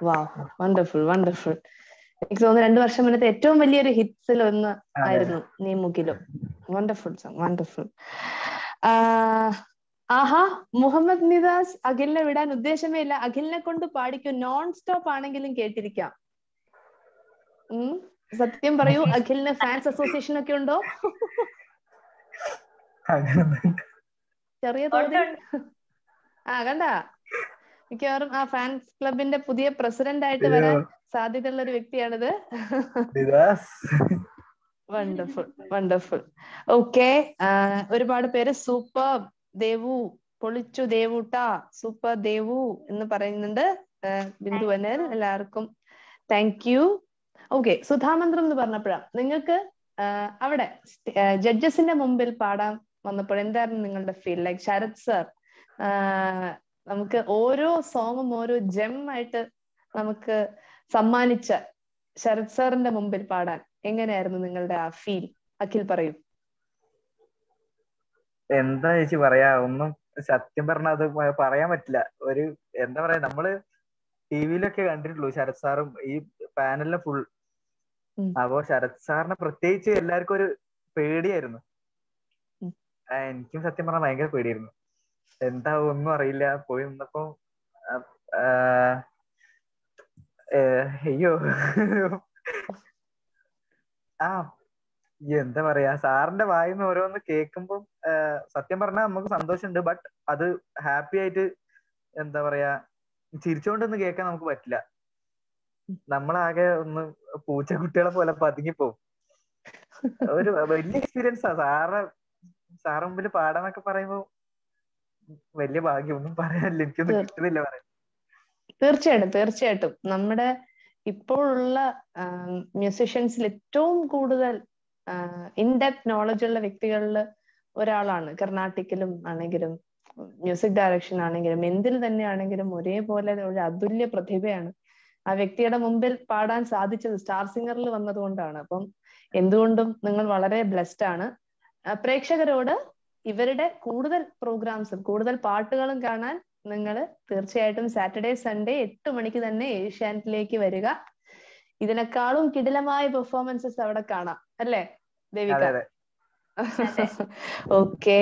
വാവ് വണ്ടർഫുൾ വണ്ടർഫുൾ എനിക്ക് തോന്നുന്നു രണ്ടു വർഷം മുന്നത്തെ ഏറ്റവും വലിയൊരു ഹിറ്റ്സിൽ ഒന്ന് ആയിരുന്നു നീ മുകിലോ വണ്ടർഫുൾ സോങ് വണ്ടർഫുൾ ആഹാ മുഹമ്മദ് നിദാസ് അഖിലിനെ വിടാൻ ഉദ്ദേശമേ ഇല്ല. അഖിലിനെ കൊണ്ട് പാടിക്കും. നോൺ സ്റ്റോപ്പ് ആണെങ്കിലും കേട്ടിരിക്കാം. ഉം സത്യം പറയൂ അഖിലിന് ഫാൻസ് അസോസിയേഷൻ ഒക്കെ ഉണ്ടോ? *laughs* ചെറിയ തോതിൽ. ആ കണ്ട? മിക്കവാറും ആ ഫാൻസ് ക്ലബിന്റെ പുതിയ പ്രസിഡന്റ് ആയിട്ട് വരാൻ സാധ്യതയുള്ള ഒരു വ്യക്തിയാണിത്. വണ്ടർഫുൾ വണ്ടർഫുൾ ഓക്കെ ഒരുപാട് പേര് സൂപ്പർ ദേവു പൊളിച്ചു ദേവൂട്ട സൂപ്പർ ദേവു എന്ന് പറയുന്നുണ്ട്. ബിന്ദുവനൽ എല്ലാവർക്കും താങ്ക് യു ഓക്കെ സുധാമന്ത്രം എന്ന് പറഞ്ഞപ്പോഴാ നിങ്ങൾക്ക് അവിടെ ജഡ്ജസിന്റെ മുമ്പിൽ പാടാൻ വന്നപ്പോൾ എന്തായിരുന്നു നിങ്ങളുടെ ഫീൽ ലൈക് ശരത് സർ നമുക്ക് ഓരോ സോങ്ങും ഓരോ ജെം ആയിട്ട് നമുക്ക് സമ്മാനിച്ച ശരത് സാറിന്റെ മുമ്പിൽ പാടാൻ എങ്ങനെയായിരുന്നു നിങ്ങളുടെ ആ ഫീൽ അഖിൽ പറയൂ. എന്താ ചേച്ചി പറയാ? ഒന്നും സത്യം പറഞ്ഞാൽ അത് പറയാൻ പറ്റില്ല. ഒരു എന്താ പറയാ? നമ്മൾ ടിവിയിലൊക്കെ കണ്ടിട്ടുള്ളൂ ശരത് സാറും ഈ പാനലിലെ ഫുൾ. അപ്പോ ശരത് സാറിനെ പ്രത്യേകിച്ച് എല്ലാവർക്കും ഒരു പേടിയായിരുന്നു. എനിക്കും സത്യം പറഞ്ഞാൽ ഭയങ്കര പേടിയായിരുന്നു. എന്താ ഒന്നും അറിയില്ല. പോയി നിന്നപ്പോ അയ്യോ. ആ എന്താ പറയാ സാറിന്റെ വായിന്ന് ഓരോന്ന് കേൾക്കുമ്പം സത്യം പറഞ്ഞാൽ നമുക്ക് സന്തോഷമുണ്ട് ബട്ട് അത് ഹാപ്പി ആയിട്ട് എന്താ പറയാ ചിരിച്ചുകൊണ്ടൊന്നും കേൾക്കാൻ നമുക്ക് പറ്റില്ല. നമ്മളാകെ ഒന്ന് പൂച്ച കുട്ടികളെ പോലെ പതുങ്ങിപ്പോവും ഒരു വലിയ എക്സ്പീരിയൻസ് സാറ് സാറ് മുമ്പിൽ പാടാന്നൊക്കെ പറയുമ്പോ വലിയ ഭാഗ്യമൊന്നും പറയാനില്ല. എനിക്കൊന്നും കിട്ടുന്നില്ല പറയാൻ. തീർച്ചയായിട്ടും തീർച്ചയായിട്ടും. നമ്മുടെ ഇപ്പോഴുള്ള മ്യൂസിഷ്യൻസിൽ ഏറ്റവും കൂടുതൽ ഇൻഡെപ് നോളജ് ഉള്ള വ്യക്തികളിൽ ഒരാളാണ്. കർണാട്ടിക്കിലും ആണെങ്കിലും മ്യൂസിക് ഡയറക്ഷൻ ആണെങ്കിലും എന്തിൽ തന്നെയാണെങ്കിലും ഒരേപോലെ ഒരു അതുല്യ പ്രതിഭയാണ്. ആ വ്യക്തിയുടെ മുമ്പിൽ പാടാൻ സാധിച്ചത് സ്റ്റാർ സിംഗറിൽ വന്നതുകൊണ്ടാണ്. അപ്പം എന്തുകൊണ്ടും നിങ്ങൾ വളരെ ബ്ലെസ്ഡ് ആണ്. പ്രേക്ഷകരോട് ഇവരുടെ കൂടുതൽ പ്രോഗ്രാംസും കൂടുതൽ പാട്ടുകളും കാണാൻ നിങ്ങൾ തീർച്ചയായിട്ടും സാറ്റർഡേ സൺഡേ എട്ട് മണിക്ക് തന്നെ ഏഷ്യാനെറ്റിലേക്ക് വരിക. ഇതിനേക്കാളും കിടിലമായ പെർഫോമൻസസ് അവിടെ കാണാം. അല്ലേ ദേവിക? ഓക്കെ.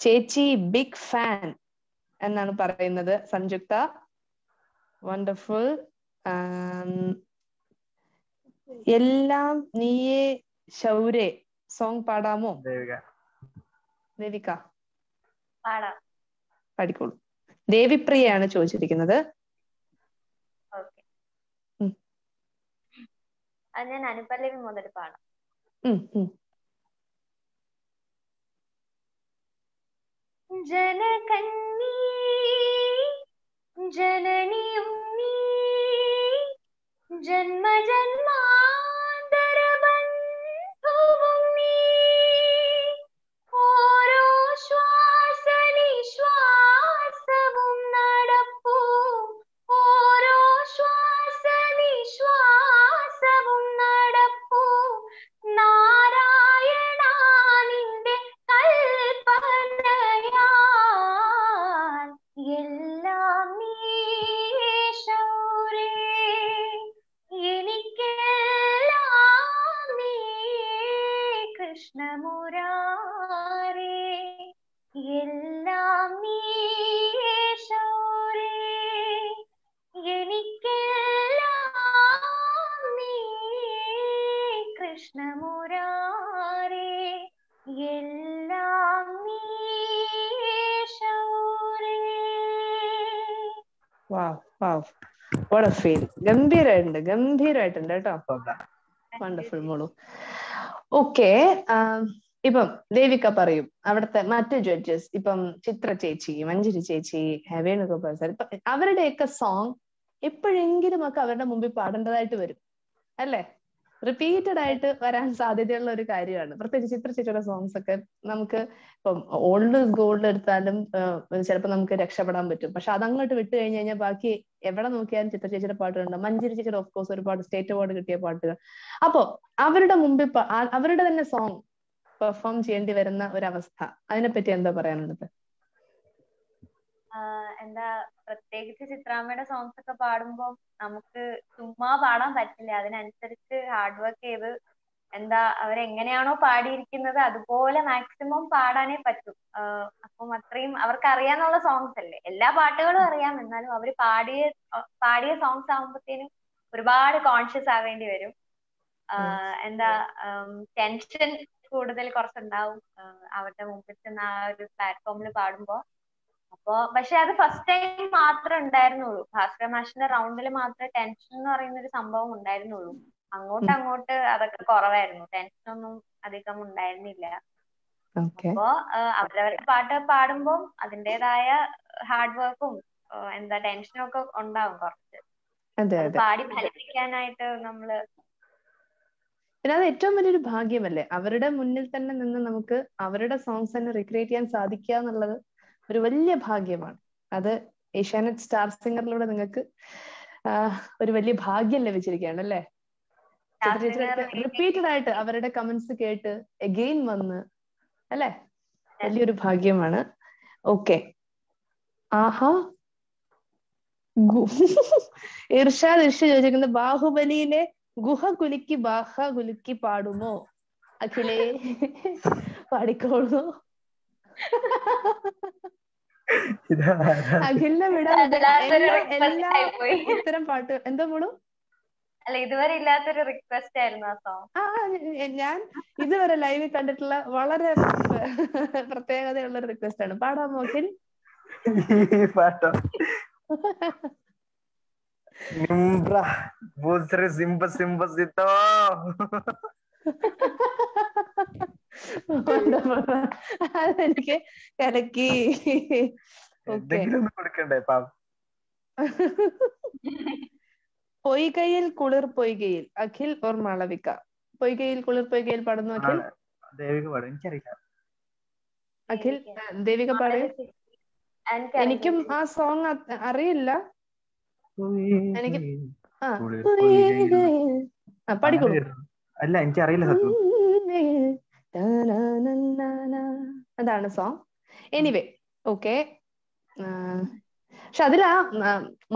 ചേച്ചി ബിഗ് ഫാൻ എന്നാണ് പറയുന്നത് സംയുക്ത. വണ്ടർഫുൾ. എല്ലാം നീയേ ശൗരേ. സോങ് പാടാമോ? ദേവിക. പഠിക്കോളൂ. ദേവിപ്രിയയാണ് ചോദിച്ചിരിക്കുന്നത്. ഞാൻ അനുപല്ലവി മുതൽ പാടാം. ജനകന്യേ ജനനിയും നീ ജന്മജന്മാന്തര ഓരോ വാട്ട് എ ഫീൽ. ഗംഭീരമായിട്ടുണ്ട് ഗംഭീരമായിട്ടുണ്ട് കേട്ടോ. വണ്ടർഫുൾ മോളു. ഓക്കെ ഇപ്പം ദേവിക പറയും അവിടുത്തെ മറ്റു ജഡ്ജസ് ഇപ്പം ചിത്ര ചേച്ചി മഞ്ജരി ചേച്ചി വേണുഗോപാൽ സാർ ഇപ്പൊ അവരുടെയൊക്കെ സോങ് എപ്പോഴെങ്കിലും ഒക്കെ അവരുടെ മുമ്പിൽ പാടേണ്ടതായിട്ട് വരും. അല്ലേ? റിപ്പീറ്റഡ് ആയിട്ട് വരാൻ സാധ്യതയുള്ള ഒരു കാര്യമാണ്. പ്രത്യേകിച്ച് ചിത്ര ചേച്ചിയുടെ സോങ്സ് ഒക്കെ നമുക്ക് ഇപ്പം ഓൾഡ് ഗോൾഡ് എടുത്താലും ചിലപ്പോൾ നമുക്ക് രക്ഷപ്പെടാൻ പറ്റും. പക്ഷെ അതങ്ങോട്ട് വിട്ടു കഴിഞ്ഞു കഴിഞ്ഞാൽ ബാക്കി എവിടെ നോക്കിയാലും ചിത്ര ചേച്ചിയുടെ പാട്ടുകളുണ്ട് മഞ്ജരി ചേച്ചിയുടെ ഓഫ് കോഴ്സ് ഒരുപാട് സ്റ്റേറ്റ് അവാർഡ് കിട്ടിയ പാട്ടുകൾ. അപ്പോ അവരുടെ മുമ്പിൽ അവരുടെ തന്നെ സോങ് പെർഫോം ചെയ്യേണ്ടി വരുന്ന ഒരവസ്ഥ. അതിനെപ്പറ്റി എന്താ പറയാനുള്ളത്? എന്താ പ്രത്യേകിച്ച് ചിത്രാമ്മയുടെ സോങ്സ് ഒക്കെ പാടുമ്പോൾ നമുക്ക് ചുമ്മാ പാടാൻ പറ്റില്ല. അതിനനുസരിച്ച് ഹാർഡ് വർക്ക് ചെയ്ത് എന്താ അവരെങ്ങനെയാണോ പാടിയിരിക്കുന്നത് അതുപോലെ മാക്സിമം പാടാനേ പറ്റൂ. അപ്പം അത്രയും അവർക്ക് അറിയാന്നുള്ള സോങ്സ് അല്ലേ? എല്ലാ പാട്ടുകളും അറിയാം. എന്നാലും അവർ പാടിയ പാടിയ സോങ്സ് ആകുമ്പോഴത്തേനും ഒരുപാട് കോൺഷ്യസ് ആവേണ്ടി വരും. എന്താ ടെൻഷൻ കൂടുതൽ കുറച്ചുണ്ടാവും. അവരുടെ മുമ്പിൽ ചെന്ന് ആ ഒരു പ്ലാറ്റ്ഫോമിൽ പാടുമ്പോ. അപ്പോ പക്ഷെ അത് ഫസ്റ്റ് ടൈം മാത്രമേ ഉണ്ടായിരുന്നുള്ളൂ. ഭാസ്കര മാഷിന്റെ റൗണ്ടിൽ മാത്രമേ ടെൻഷൻ എന്ന് പറയുന്ന ഒരു സംഭവം ഉണ്ടായിരുന്നുള്ളൂ. അങ്ങോട്ട് അങ്ങോട്ട് അതൊക്കെ കുറവായിരുന്നു. ടെൻഷൻ ഒന്നും അധികം ഉണ്ടായിരുന്നില്ല. അപ്പോ അവരവരുടെ പാട്ട് പാടുമ്പോൾ അതിന്റെതായ ഹാർഡ് വർക്കും എന്താ ടെൻഷനും ഒക്കെ ഉണ്ടാവും കുറച്ച്. പാടി ഫലിപ്പിക്കാനായിട്ട് നമ്മൾ പിന്നെ അത് ഏറ്റവും വലിയൊരു ഭാഗ്യമല്ലേ? അവരുടെ മുന്നിൽ തന്നെ നിന്ന് നമുക്ക് അവരുടെ സോങ്സ് തന്നെ റിക്രിയേറ്റ് ചെയ്യാൻ സാധിക്കുക എന്നുള്ളത് ഒരു വലിയ ഭാഗ്യമാണ്. അത് ഏഷ്യാനെറ്റ് സ്റ്റാർ സിംഗറിലൂടെ നിങ്ങൾക്ക് ഒരു വലിയ ഭാഗ്യം ലഭിച്ചിരിക്കുകയാണ് അല്ലേ? റിപ്പീറ്റഡ് ആയിട്ട് അവരുടെ കമന്റ്സ് കേട്ട് എഗെയിൻ വന്ന് അല്ലേ? വലിയൊരു ഭാഗ്യമാണ്. ഓക്കെ ആഹാ. ഗു- *laughs* ഇർഷാദ് ഇർഷ ചോദിച്ചിരിക്കുന്നത് ബാഹുബലിയിലെ ഗുഹ കുലുക്കി ബാഹ കുലുക്കി പാടുമോ? അഖിലേ പാടിക്കോളൂ? അഖിലിനെ വിടാൻ എല്ലാ ഇത്തരം പാട്ട് എന്താ മോളു? അല്ല ഇതുവരെ ഇല്ലാത്തൊരു റിക്വസ്റ്റ് ആയിരുന്നു ആ സോങ് ആ ഞാൻ ഇതുവരെ ലൈവിൽ കണ്ടിട്ടുള്ള വളരെ പ്രത്യേകതയുള്ള ഒരു റിക്വസ്റ്റ് ആണ്. പാടാമോ മോഹിൻ പാട്ടോ. നിംബ്ര ബുസ്ര സിംബ സിംബ സിത്തോ. അതെനിക്ക് കലക്കി. ഓക്കെ എന്തെങ്കിലും കൊടുക്കണ്ടേ പാവം *laughs* പൊയ്കയിൽ കുളിർ പൊയ്കയിൽ അഖിൽ ഓർ മാളവിക. പൊയ്കയിൽ കുളിർ പൊയ്കയിൽ പാടുന്നു അഖിൽ. ദേവിക പാടും എനിക്കറിയില്ല. അഖിൽ ദേവിക. പാടേ. എനിക്കും ആ സോങ് അറിയില്ല. എനിക്ക് പാടിക്കോളൂ. അല്ല എനിക്ക് അറിയില്ല അതാണ് സോങ്. Anyway okay. പക്ഷെ അതിലാ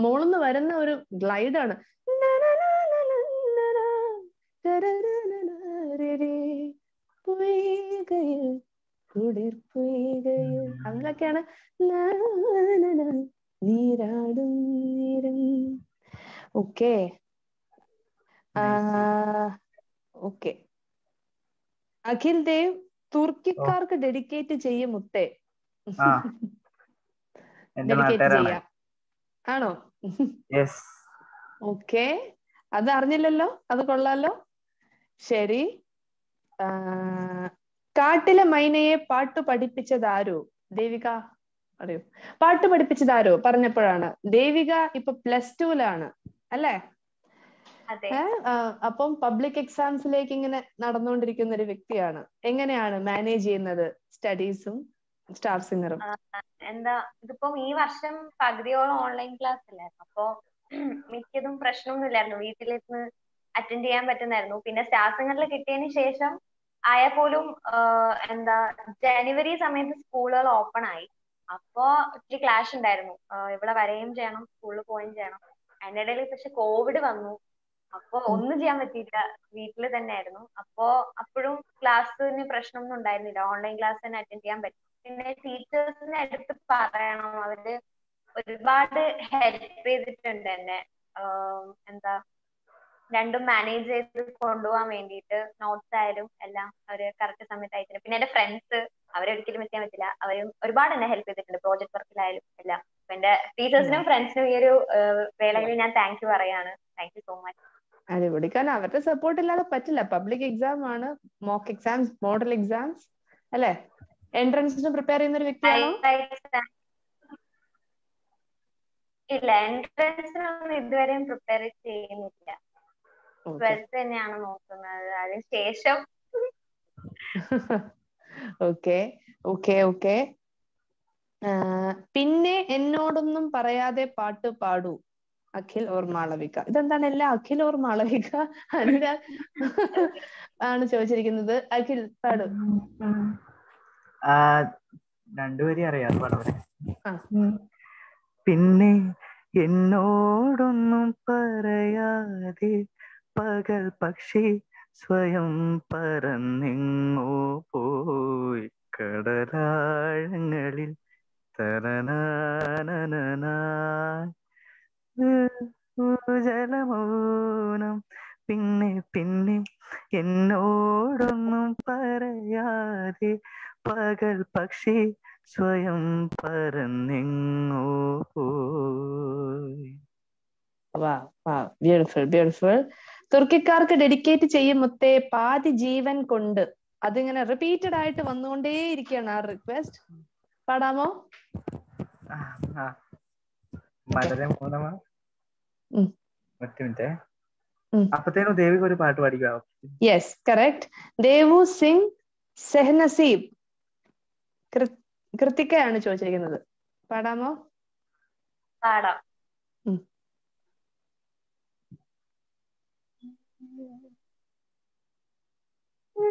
മോളിന്ന് വരുന്ന ഒരു ഗ്ലൈഡ് ആണ് ടരരരരരരേ, പൊയ്കയിൽ കുളിർ പൊയ്കയിൽ അതിലൊക്കെയാണ് ലാ ലാ ലാ, നീരാടും നേരം ഓക്കെ ഓക്കെ അഖിൽ ദേവ് തുർക്കിക്കാർക്ക് ഡെഡിക്കേറ്റ് ചെയ്യും മുത്തേ ഡെഡിക്കേറ്റ് ചെയ്യാം ആണോ യെസ് ഓക്കെ. അത് അറിഞ്ഞില്ലല്ലോ? അത് കൊള്ളാലോ? ശരി. കാട്ടിലെ മൈനയെ പാട്ട് പഠിപ്പിച്ചതാരോ? ദേവിക അറിയോ? പാട്ട് പഠിപ്പിച്ചതാരോ? പറഞ്ഞപ്പോഴാണ്. ദേവിക ഇപ്പൊ പ്ലസ് ടുവിലാണ് അല്ലേ? അപ്പം പബ്ലിക് എക്സാംസിലേക്ക് ഇങ്ങനെ നടന്നുകൊണ്ടിരിക്കുന്ന ഒരു വ്യക്തിയാണ്. എങ്ങനെയാണ് മാനേജ് ചെയ്യുന്നത് സ്റ്റഡീസും സ്റ്റാർ സിംഗറും എന്താ ഇതിപ്പം ഈ വർഷം പകുതിയോളം ഓൺലൈൻ ക്ലാസ് അല്ലായിരുന്നു അപ്പൊ മിക്കതും പ്രശ്നമൊന്നും ഇല്ലായിരുന്നു വീട്ടിലിരുന്ന് അറ്റൻഡ് ചെയ്യാൻ പറ്റുന്നായിരുന്നു. പിന്നെ സ്റ്റാർ സിംഗറിൽ കിട്ടിയതിന് ശേഷം ആയാൽ പോലും എന്താ ജനുവരി സമയത്ത് സ്കൂളുകൾ ഓപ്പൺ ആയി. അപ്പോ ഇത്തിരി ക്ലാഷ് ഉണ്ടായിരുന്നു. ഇവിടെ വരെയും ചെയ്യണം സ്കൂളിൽ പോവുകയും ചെയ്യണം. അതിന്റെ ഇടയിൽ പക്ഷെ കോവിഡ് വന്നു. അപ്പൊ ഒന്നും ചെയ്യാൻ പറ്റിയില്ല. വീട്ടിൽ തന്നെ ആയിരുന്നു അപ്പോ അപ്പോഴും ക്ലാസ്സിന് പ്രശ്നമൊന്നും ഉണ്ടായിരുന്നില്ല. ഓൺലൈൻ ക്ലാസ് തന്നെ അറ്റൻഡ് ചെയ്യാൻ പറ്റും. പിന്നെ ടീച്ചേഴ്സിന്റെ അടുത്ത് പറയണം. അവർ ഒരുപാട് ഹെൽപ്പ് ചെയ്തിട്ടുണ്ട് എന്നെ. എന്താ രണ്ടും മാനേജ് ചെയ്ത് കൊണ്ടുപോകാൻ വേണ്ടിയിട്ട് നോട്ട്സ് ആയാലും എല്ലാം അവർ കറക്റ്റ് സമയത്ത് അയച്ചിട്ടുണ്ട്. പിന്നെ എന്റെ ഫ്രണ്ട്സ് അവരെ ഒരിക്കലും മിസ് ചെയ്യാൻ പറ്റില്ല. അവരും ഒരുപാട് എന്നെ ഹെൽപ്പ് ചെയ്തിട്ടുണ്ട് പ്രോജക്ട് വർക്കിലായാലും എല്ലാം. അപ്പൊ എന്റെ ടീച്ചേഴ്സിനും ഫ്രണ്ട്സിനും ഈ ഒരു വേളയിൽ ഞാൻ താങ്ക് യു പറയാണ്. താങ്ക് യു സോ മച്ച് അടിപൊളി കാരണം അവരുടെ സപ്പോർട്ട് ഇല്ലാതെ പറ്റില്ല. പബ്ലിക് എക്സാം ആണ്. മോക്ക് എക്സാംസ് മോഡൽ എക്സാംസ് അല്ലെ? എൻട്രൻസിന് പ്രിപ്പയർ ചെയ്യുന്ന ഒരു വ്യക്തിയാണോ? ഇല്ല എൻട്രൻസിനൊന്നും ഇതുവരെയും പ്രിപ്പയർ ചെയ്യുന്നില്ല. ട്വൽത്ത് തന്നെയാണ് നോക്കുന്നത്. അതിന് ശേഷം ഓക്കെ ഓക്കെ ഓക്കെ പിന്നെ എന്നോടൊന്നും പറയാതെ പാട്ട് പാടൂ. അഖിൽ ഓർ മാളവിക. ഇതെന്താണ് എല്ലാ അഖിൽ ഓർ മാളവിക? *laughs* *laughs* ആണ് ചോദിച്ചിരിക്കുന്നത്. അഖിൽ പാടൂ. ആ രണ്ടുപേരെയും അറിയാം. പിന്നെ എന്നോടൊന്നും പറയാതെ പകൽ പക്ഷി സ്വയം പറന്നിങ്ങോ പോയി. കടലാഴങ്ങളിൽ ജലമൗനം പിന്നെ പിന്നെ എന്നോടൊന്നും പറയാതെ പകൽ പക്ഷി സ്വയം വാ ബ്യൂട്ടിഫുൾ ബ്യൂട്ടിഫുൾ തുർക്കിക്കാർക്ക് ഡെഡിക്കേറ്റ് ചെയ്യും മുത്തേ പാതി ജീവൻ കൊണ്ട്. അതിങ്ങനെ റിപ്പീറ്റഡ് ആയിട്ട് വന്നുകൊണ്ടേ ഇരിക്കുകയാണ് ആ റിക്വസ്റ്റ് പാടാമോ? ആ, ആ. വളരെ മൂന്നമാ. ഉം. ഒറ്റ മിനിറ്റ്. അപ്പത്തേനും ദേവിക ഒരു പാട്ട് പാടിക്കാവോ യെസ് കറക്റ്റ് ദേവു സിംഗ് സെഹ്നസീബ്. കൃത്തിക്കയാണ് ചോദിച്ചിരിക്കുന്നത് പാടാമോ പാടാം ഉം.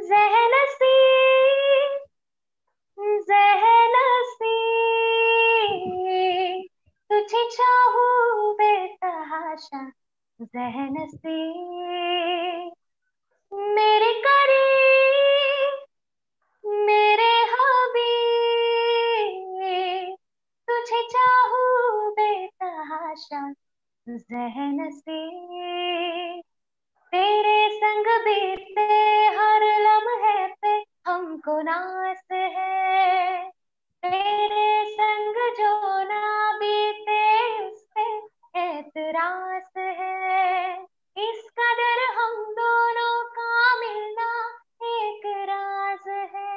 ജഹനസീ जहनसी तुझे चाहूं बेतहाशा जहनसी मेरे करीब मेरे बेतहाशा जहनसी तेरे संग बीते हर लम्हे पे हमको नास है तेरे संग जो ना बीते उस पे एतरास है इस कदर हम दोनों का मिलना एक राज है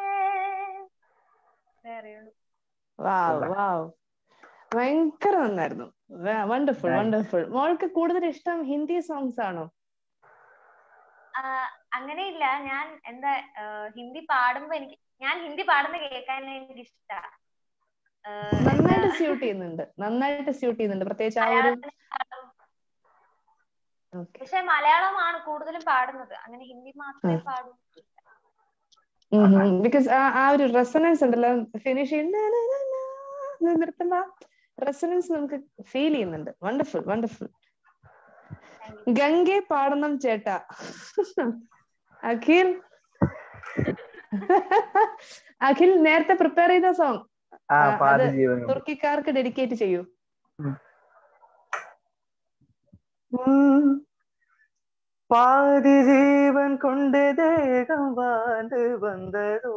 വാവ് കൊള്ളാം. വാവ് ഭയങ്കര നന്നായിരുന്നു വണ്ടർഫുൾ Nice. വണ്ടർഫുൾ മോൾക്ക് കൂടുതൽ ഇഷ്ടം ഹിന്ദി സോങ്സ് ആണോ? അങ്ങനെയില്ല. ഞാൻ എന്താ ഹിന്ദി പാടുമ്പോ എനിക്ക് ഞാൻ ഹിന്ദി പാടുന്ന കേൾക്കാൻ എനിക്ക് ഇഷ്ടാ നന്നായിട്ട് സ്യൂട്ട് ചെയ്യുന്നുണ്ട്. നന്നായിട്ട് സ്യൂട്ട് ചെയ്യുന്നുണ്ട്. പ്രത്യേകിച്ച് ആ ഒരു. പക്ഷെ മലയാളമാണ് കൂടുതലും പാടുന്നത്. അങ്ങനെ ഹിന്ദി മാത്രമേ. പാടൂ ബിക്കോസ് ആ ഒരു റെസണൻസ് ഉണ്ടല്ലോ. ഫിനിഷ് നിർത്തുമ്പോ റെസണൻസ് നമുക്ക് ഫീൽ ചെയ്യുന്നുണ്ട്. വണ്ടർഫുൾ വണ്ടർഫുൾ ഗംഗെ പാടണം ചേട്ടാ. അഖിൽ. അഖിൽ നേരത്തെ പ്രിപ്പയർ ചെയ്ത സോങ് അത് തുർക്കിക്കാർക്ക് ഡെഡിക്കേറ്റ് ചെയ്യൂ. ജീവൻ കൊണ്ട് ദേഹം വാണ്ട് വന്നതോ.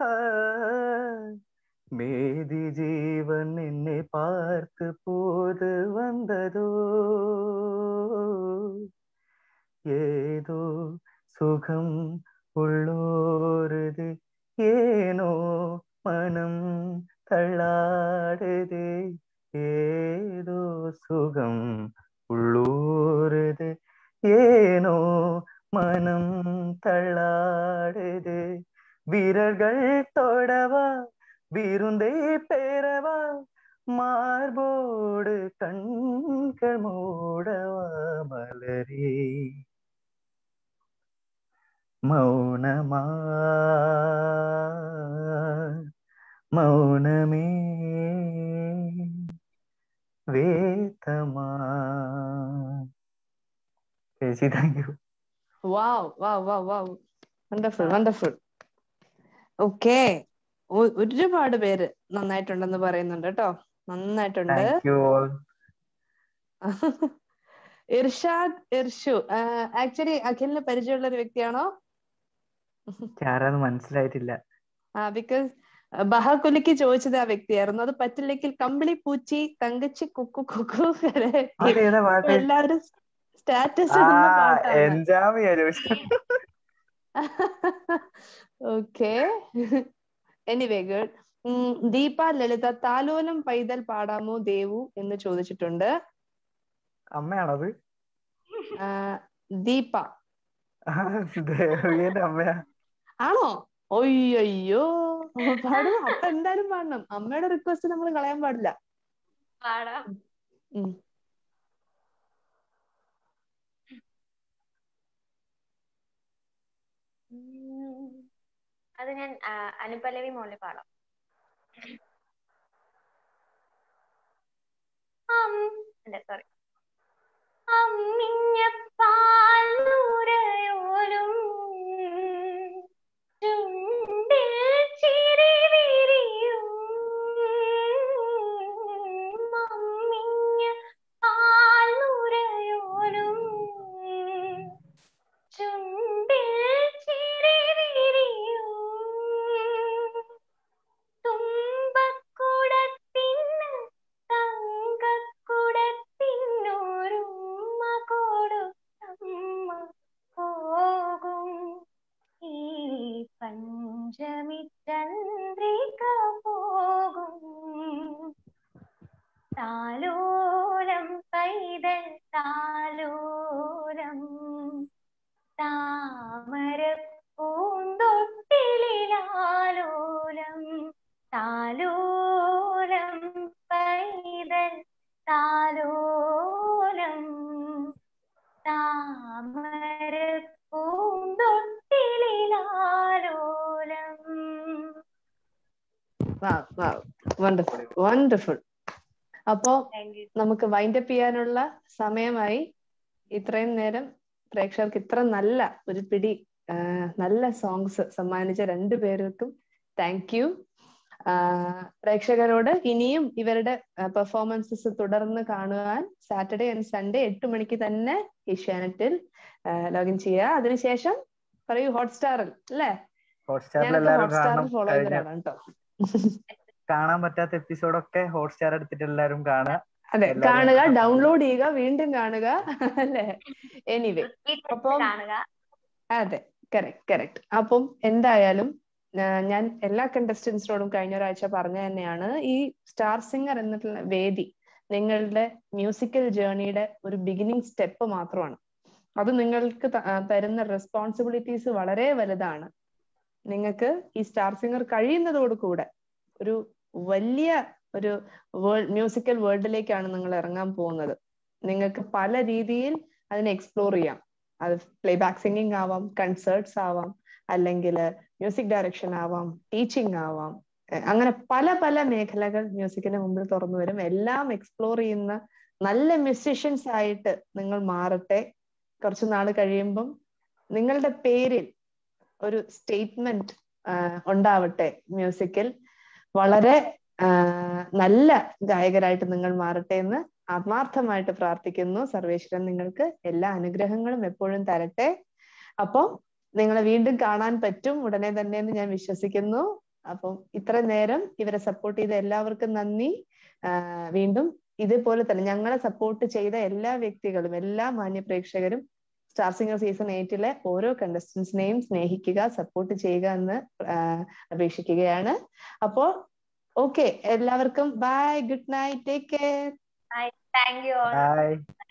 ആ, மேதி ஜீவன் என்னை பார்த்து போது வந்ததோ? ஏதோ சுகம் உள்ளோருது ஏனோ மனம் தள்ளாடுது. ஏதோ சுகம் உள்ளோருது ஏனோ மனம் தள்ளாடுது. வீரர்கள் தொடவா விருந்தை பெறவா? மார்போடு கண்கள் மூடவா மலரே? மௌனமா? மௌனமே? வேதமா பேசி thank you wow wow wow wow wonderful wonderful okay ഒരുപാട് പേര് നന്നായിട്ടുണ്ടെന്ന് പറയുന്നുണ്ട് കേട്ടോ. നന്നായിട്ടുണ്ട്. *laughs* ഇർഷാദ് ഇർഷു ആക്ച്വലി അഖിലിന് പരിചയമുള്ള ഒരു വ്യക്തിയാണോ? മനസ്സിലായിട്ടില്ല. ആ ബിക്കോസ് ബഹക്കുലിക്ക് ചോദിച്ചത് ആ വ്യക്തിയായിരുന്നു. അത് പറ്റില്ലെങ്കിൽ കമ്പിളി പൂച്ചി തങ്കച്ചി കുക്കു കുക്കു എല്ലാവരും status okay *laughs* anyway good Deepa Lalitha താലോലം പൈതൽ പാടാമോ ദേവു എന്ന് ചോദിച്ചിട്ടുണ്ട്. അമ്മയാണത്? ദീപ. ആണോ? ഒയ്യോ പാടും അപ്പൊ എന്തായാലും പാടണം. അമ്മയുടെ റിക്വസ്റ്റ് നമ്മൾ കളയാൻ പാടില്ല. പാടാം. അത് ഞാൻ അനുപല്ലവി മോളിൽ പാടാം. അല്ല സോറി വണ്ടർഫുൾ വണ്ടർഫുൾ അപ്പോ നമുക്ക് വൈൻഡപ്പ് ചെയ്യാനുള്ള സമയമായി. ഇത്രയും നേരം പ്രേക്ഷകർക്ക് ഇത്ര നല്ല ഒരു പിടി നല്ല സോങ്സ് സമ്മാനിച്ച രണ്ടു പേർക്കും താങ്ക് യു പ്രേക്ഷകരോട് ഇനിയും ഇവരുടെ പെർഫോമൻസസ് തുടർന്ന് കാണുവാൻ സാറ്റർഡേ ആൻഡ് സൺഡേ എട്ട് മണിക്ക് തന്നെ ഏഷ്യാനെറ്റിൽ ലോഗിൻ ചെയ്യുക. അതിനുശേഷം പറയൂ ഹോട്ട്സ്റ്റാറിൽ അല്ലേ? ഹോട്ട്സ്റ്റാറിൽ ഫോളോ ചെയ്യുന്നവരാണ് ചെയ്തതാണ് കേട്ടോ. *laughs* കാണാൻ പറ്റാത്ത എപ്പിസോഡൊക്കെ ഹോട്ട്സ്റ്റാർ എടുത്തിട്ട് എല്ലാവരും കാണുക. അതെ കാണുക ഡൗൺലോഡ് ചെയ്യുക വീണ്ടും കാണുക അല്ലേ? എനിവേ അപ്പം- കാണുക. അതെ കറക്റ്റ് കറക്റ്റ് അപ്പം എന്തായാലും ഞാൻ എല്ലാ കണ്ടസ്റ്റൻസിനോടും കഴിഞ്ഞ ഒരാഴ്ച പറഞ്ഞ തന്നെയാണ്. ഈ സ്റ്റാർ സിംഗർ എന്നിട്ടുള്ള വേദി നിങ്ങളുടെ മ്യൂസിക്കൽ ജേർണിയുടെ ഒരു ബിഗിനിങ് സ്റ്റെപ്പ് മാത്രമാണ്. അത് നിങ്ങൾക്ക് തരുന്ന റെസ്പോൺസിബിലിറ്റീസ് വളരെ വലുതാണ്. നിങ്ങൾക്ക് ഈ സ്റ്റാർ സിംഗർ കഴിയുന്നതോടുകൂടെ ഒരു വലിയ ഒരു വേൾഡ് മ്യൂസിക്കൽ വേൾഡിലേക്കാണ് നിങ്ങൾ ഇറങ്ങാൻ പോകുന്നത്. നിങ്ങൾക്ക് പല രീതിയിൽ അതിനെ എക്സ്പ്ലോർ ചെയ്യാം. അത് പ്ലേബാക്ക് സിംഗിങ് ആവാം കൺസേർട്സ് ആവാം അല്ലെങ്കിൽ മ്യൂസിക് ഡയറക്ഷൻ ആവാം ടീച്ചിങ് ആവാം. അങ്ങനെ പല പല മേഖലകൾ മ്യൂസിക്കിന്റെ മുമ്പിൽ തുറന്നു വരും. എല്ലാം എക്സ്പ്ലോർ ചെയ്യുന്ന നല്ല മ്യൂസിഷ്യൻസ് ആയിട്ട് നിങ്ങൾ മാറട്ടെ. കുറച്ച് നാൾ കഴിയുമ്പം നിങ്ങളുടെ പേരിൽ ഒരു സ്റ്റേറ്റ്മെന്റ് ഉണ്ടാവട്ടെ മ്യൂസിക്കിൽ വളരെ നല്ല ഗായകരായിട്ട് നിങ്ങൾ മാറട്ടെ എന്ന് ആത്മാർത്ഥമായിട്ട് പ്രാർത്ഥിക്കുന്നു. സർവേശ്വരൻ നിങ്ങൾക്ക് എല്ലാ അനുഗ്രഹങ്ങളും എപ്പോഴും തരട്ടെ. അപ്പം നിങ്ങളെ വീണ്ടും കാണാൻ പറ്റും. ഉടനെ തന്നെ എന്ന് ഞാൻ വിശ്വസിക്കുന്നു. അപ്പം ഇത്ര നേരം ഇവരെ സപ്പോർട്ട് ചെയ്ത എല്ലാവർക്കും നന്ദി. വീണ്ടും ഇതുപോലെ തന്നെ ഞങ്ങളെ സപ്പോർട്ട് ചെയ്ത എല്ലാ വ്യക്തികളും എല്ലാ മാന്യ പ്രേക്ഷകരും സ്റ്റാർ സിംഗർ സീസൺ എയ്റ്റിലെ ഓരോ കണ്ടസ്റ്റൻസിനെയും സ്നേഹിക്കുക സപ്പോർട്ട് ചെയ്യുക എന്ന് അപേക്ഷിക്കുകയാണ്. അപ്പോ ഓക്കെ എല്ലാവർക്കും bye good night take care thank you bye